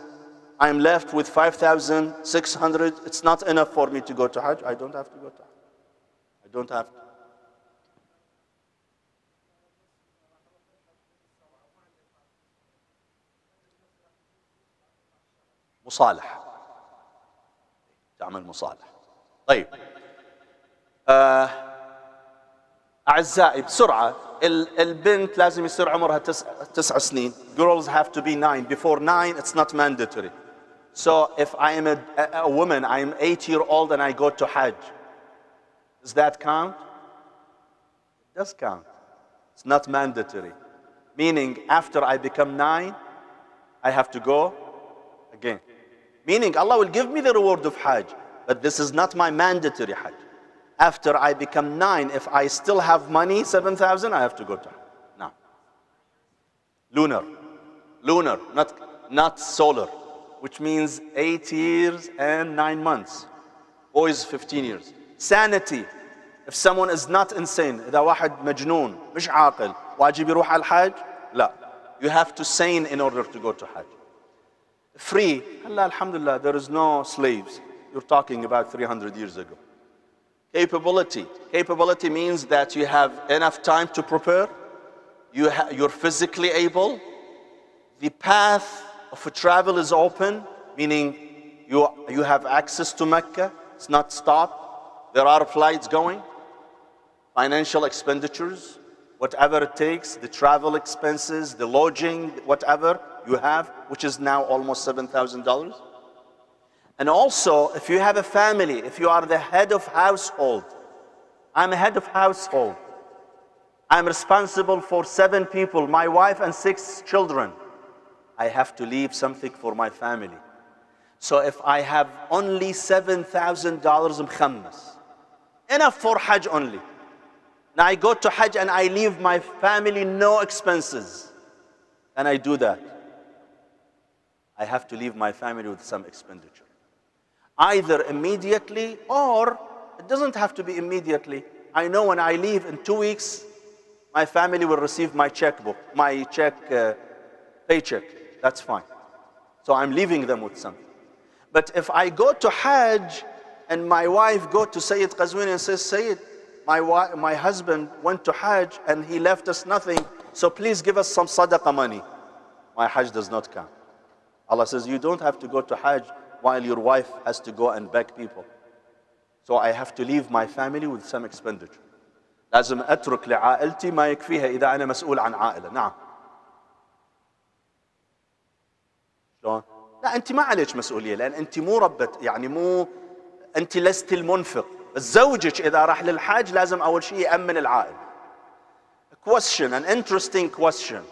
I'm left with 5,600. It's not enough for me to go to Hajj. I don't have to go to Hajj. I don't have to. مصالحة تعمل مصالحة طيب آه أعزائي بسرعة البنت لازم يصير عمرها تسع, تسع سنين girls have to be nine before nine it's not mandatory so if I am a, a woman I am eight year old and I go to Hajj does that count? It does count it's not mandatory meaning after I become nine I have to go again Meaning Allah will give me the reward of Hajj, but this is not my mandatory Hajj. After I become nine, if I still have money, 7,000, I have to go to Hajj. No. Lunar. Lunar, not, not solar, which means eight years and nine months. Boys, 15 years. Sanity. If someone is not insane, إذا واحد مجنون مش عاقل واجب يروح على الحج؟ لا. You have to sane in order to go to Hajj free. Allah, alhamdulillah, there is no slaves. You're talking about 300 years ago. Capability. Capability means that you have enough time to prepare. You you're physically able. The path of travel is open, meaning you, you have access to Mecca. It's not stopped. There are flights going. Financial expenditures, whatever it takes, the travel expenses, the lodging, whatever you have, which is now almost $7,000. And also, if you have a family, if you are the head of household, I'm a head of household. I'm responsible for seven people, my wife and six children. I have to leave something for my family. So if I have only $7,000 mkhammas, enough for Hajj only. Now I go to Hajj and I leave my family no expenses. And I do that. I have to leave my family with some expenditure. Either immediately or it doesn't have to be immediately. I know when I leave in two weeks, my family will receive my checkbook, my check, uh, paycheck. That's fine. So I'm leaving them with something. But if I go to Hajj and my wife go to Sayyid Qazwini and says, Sayyid, my, wife, my husband went to Hajj and he left us nothing, so please give us some sadaqah money. My Hajj does not count. Allah says, you don't have to go to Hajj while your wife has to go and beg people. So I have to leave my family with some expenditure. لازم أترك لعائلتي ما يكفيها إذا أنا مسؤول عن عائلة نعم شلون؟ لا أنت ما عليك مسؤولية لأن أنت مو ربة يعني مو أنت لست المنفق زوجك إذا راح للحاج لازم أول شيء يأمن العائلة A question, an interesting question.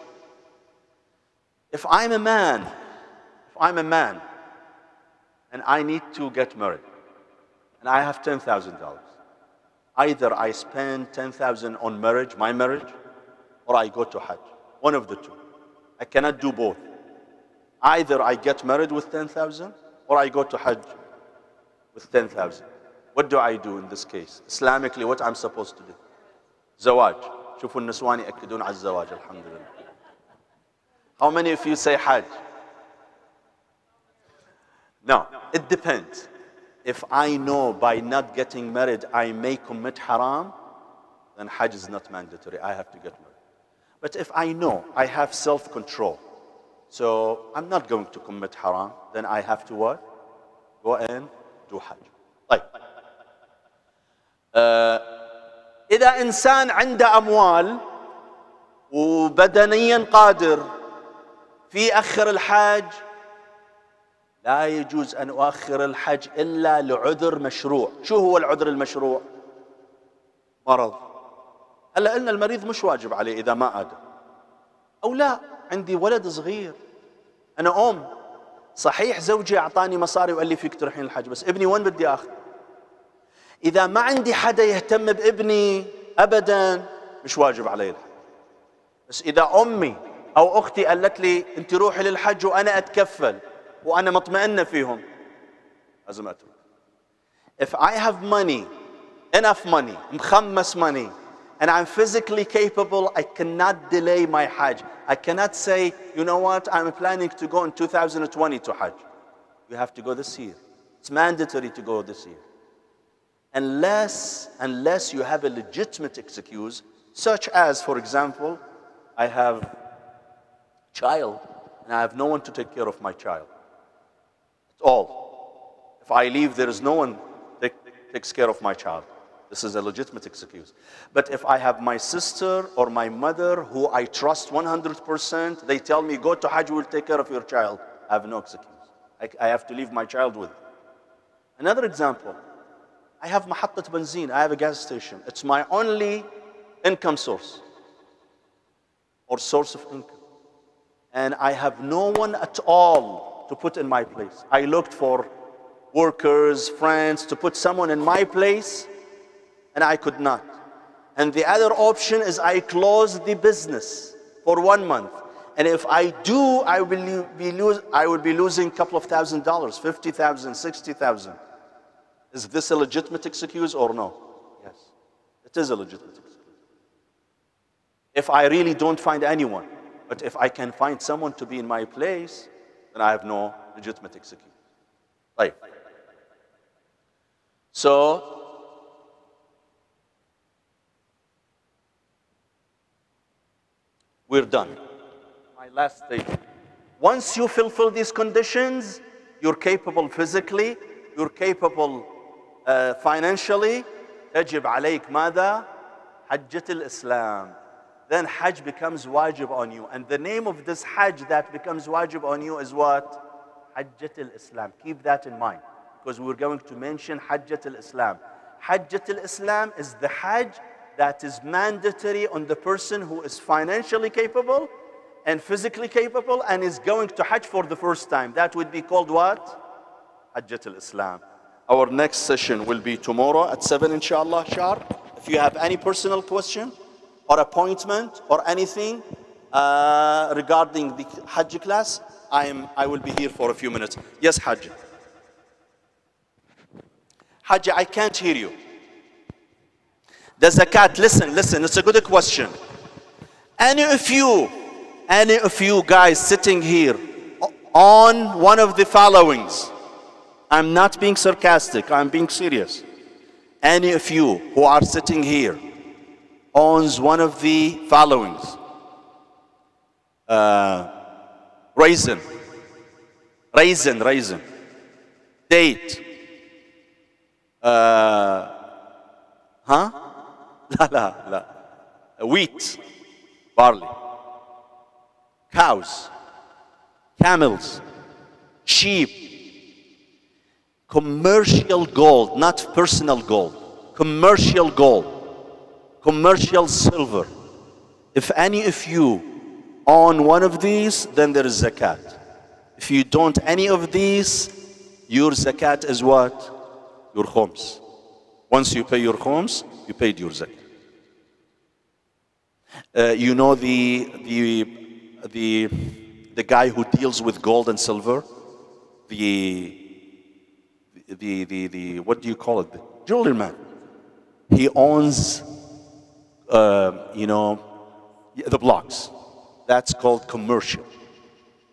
If I'm a man, if I'm a man and I need to get married and I have $10,000, either I spend 10,000 on marriage, my marriage, or I go to Hajj. One of the two. I cannot do both. Either I get married with 10,000 or I go to Hajj with 10,000. What do I do in this case? Islamically, what I'm supposed to do? زواج. شوفوا النسوان يأكدون على الزواج الحمد لله. How many of you say Hajj? No, it depends. If I know by not getting married I may commit haram, then Hajj is not mandatory. I have to get married. But if I know I have self control, so I'm not going to commit haram, then I have to what? Go and do Hajj. طيب. آه إذا إنسان عنده أموال وبدنيا قادر في أخر الحاج لا يجوز أن أؤخر الحج إلا لعذر مشروع. شو هو العذر المشروع؟ مرض. هلا قلنا المريض مش واجب عليه إذا ما قادر. أو لا عندي ولد صغير. أنا أم. صحيح زوجي أعطاني مصاري وقال لي فيك تروحين الحج بس ابني وين بدي أخذ؟ إذا ما عندي حدا يهتم بابني أبدا مش واجب علي الحج. بس إذا أمي أو أختي قالت لي أنت روحي للحج وأنا أتكفل وأنا مطمئنة فيهم لازم أترك If I have money, enough money, مخمس money, and I'm physically capable, I cannot delay my Hajj. I cannot say, you know what, I'm planning to go in 2020 to Hajj. You have to go this year. It's mandatory to go this year. Unless, unless you have a legitimate excuse, such as, for example, I have child and I have no one to take care of my child. That's all. If I leave, there is no one that takes care of my child. This is a legitimate excuse. But if I have my sister or my mother who I trust 100%, they tell me, go to Hajj, we'll take care of your child. I have no excuse. I, I have to leave my child with. Another example, I have Mahattat Benzine, I have a gas station. It's my only income source or source of income. And I have no one at all to put in my place. I looked for workers, friends, to put someone in my place, and I could not. And the other option is I close the business for one month. And if I do, I will be, lose, I will be losing a couple of thousand dollars, 50,000, 60,000. Is this a legitimate excuse or no? Yes, it is a legitimate excuse. If I really don't find anyone, but if I can find someone to be in my place, then I have no legitimate excuse. Right. So, we're done. My last statement. Once you fulfill these conditions, you're capable physically, you're capable uh, financially, يجب عليك ماذا؟ حجة الإسلام. then Hajj becomes wajib on you. And the name of this Hajj that becomes wajib on you is what? Hajjat al-Islam. Keep that in mind. Because we're going to mention Hajjat al-Islam. Hajjat al-Islam is the Hajj that is mandatory on the person who is financially capable and physically capable and is going to Hajj for the first time. That would be called what? Hajjat al-Islam. Our next session will be tomorrow at 7 inshallah Shar. If you have any personal question or appointment or anything uh, regarding the Hajj class, I, am, I will be here for a few minutes. Yes, Hajj. Hajj, I can't hear you. The zakat, listen, listen, it's a good question. Any of you, any of you guys sitting here on one of the followings, I'm not being sarcastic, I'm being serious. Any of you who are sitting here owns one of the followings. Uh, raisin, raisin, raisin, date, uh, huh? La, la, la. Wheat, barley, cows, camels, sheep, commercial gold, not personal gold, commercial gold, commercial silver. If any of you own one of these, then there is zakat. If you don't any of these, your zakat is what? Your khums. Once you pay your khums, you paid your zakat. Uh, you know the, the, the, the guy who deals with gold and silver? The, the, the, the what do you call it? The jewelry man. He owns, uh, you know, the blocks. That's called commercial.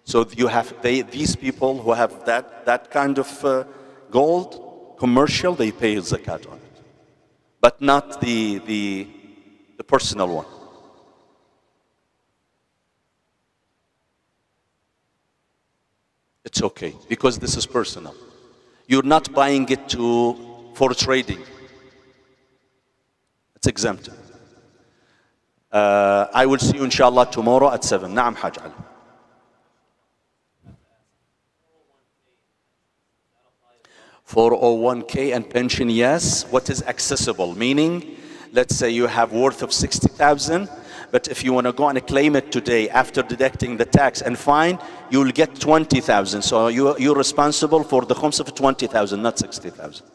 So you have they, these people who have that, that kind of uh, gold, commercial, they pay zakat on it. But not the, the, the personal one. It's okay because this is personal. You're not buying it to, for trading. It's exempt. Uh, I will see you inshallah tomorrow at 7. Naam Haj Ali. For 401k and pension, yes. What is accessible? Meaning, let's say you have worth of 60,000, but if you want to go and claim it today after deducting the tax and fine, you will get 20,000. So you, you're responsible for the khums of 20,000, not 60,000.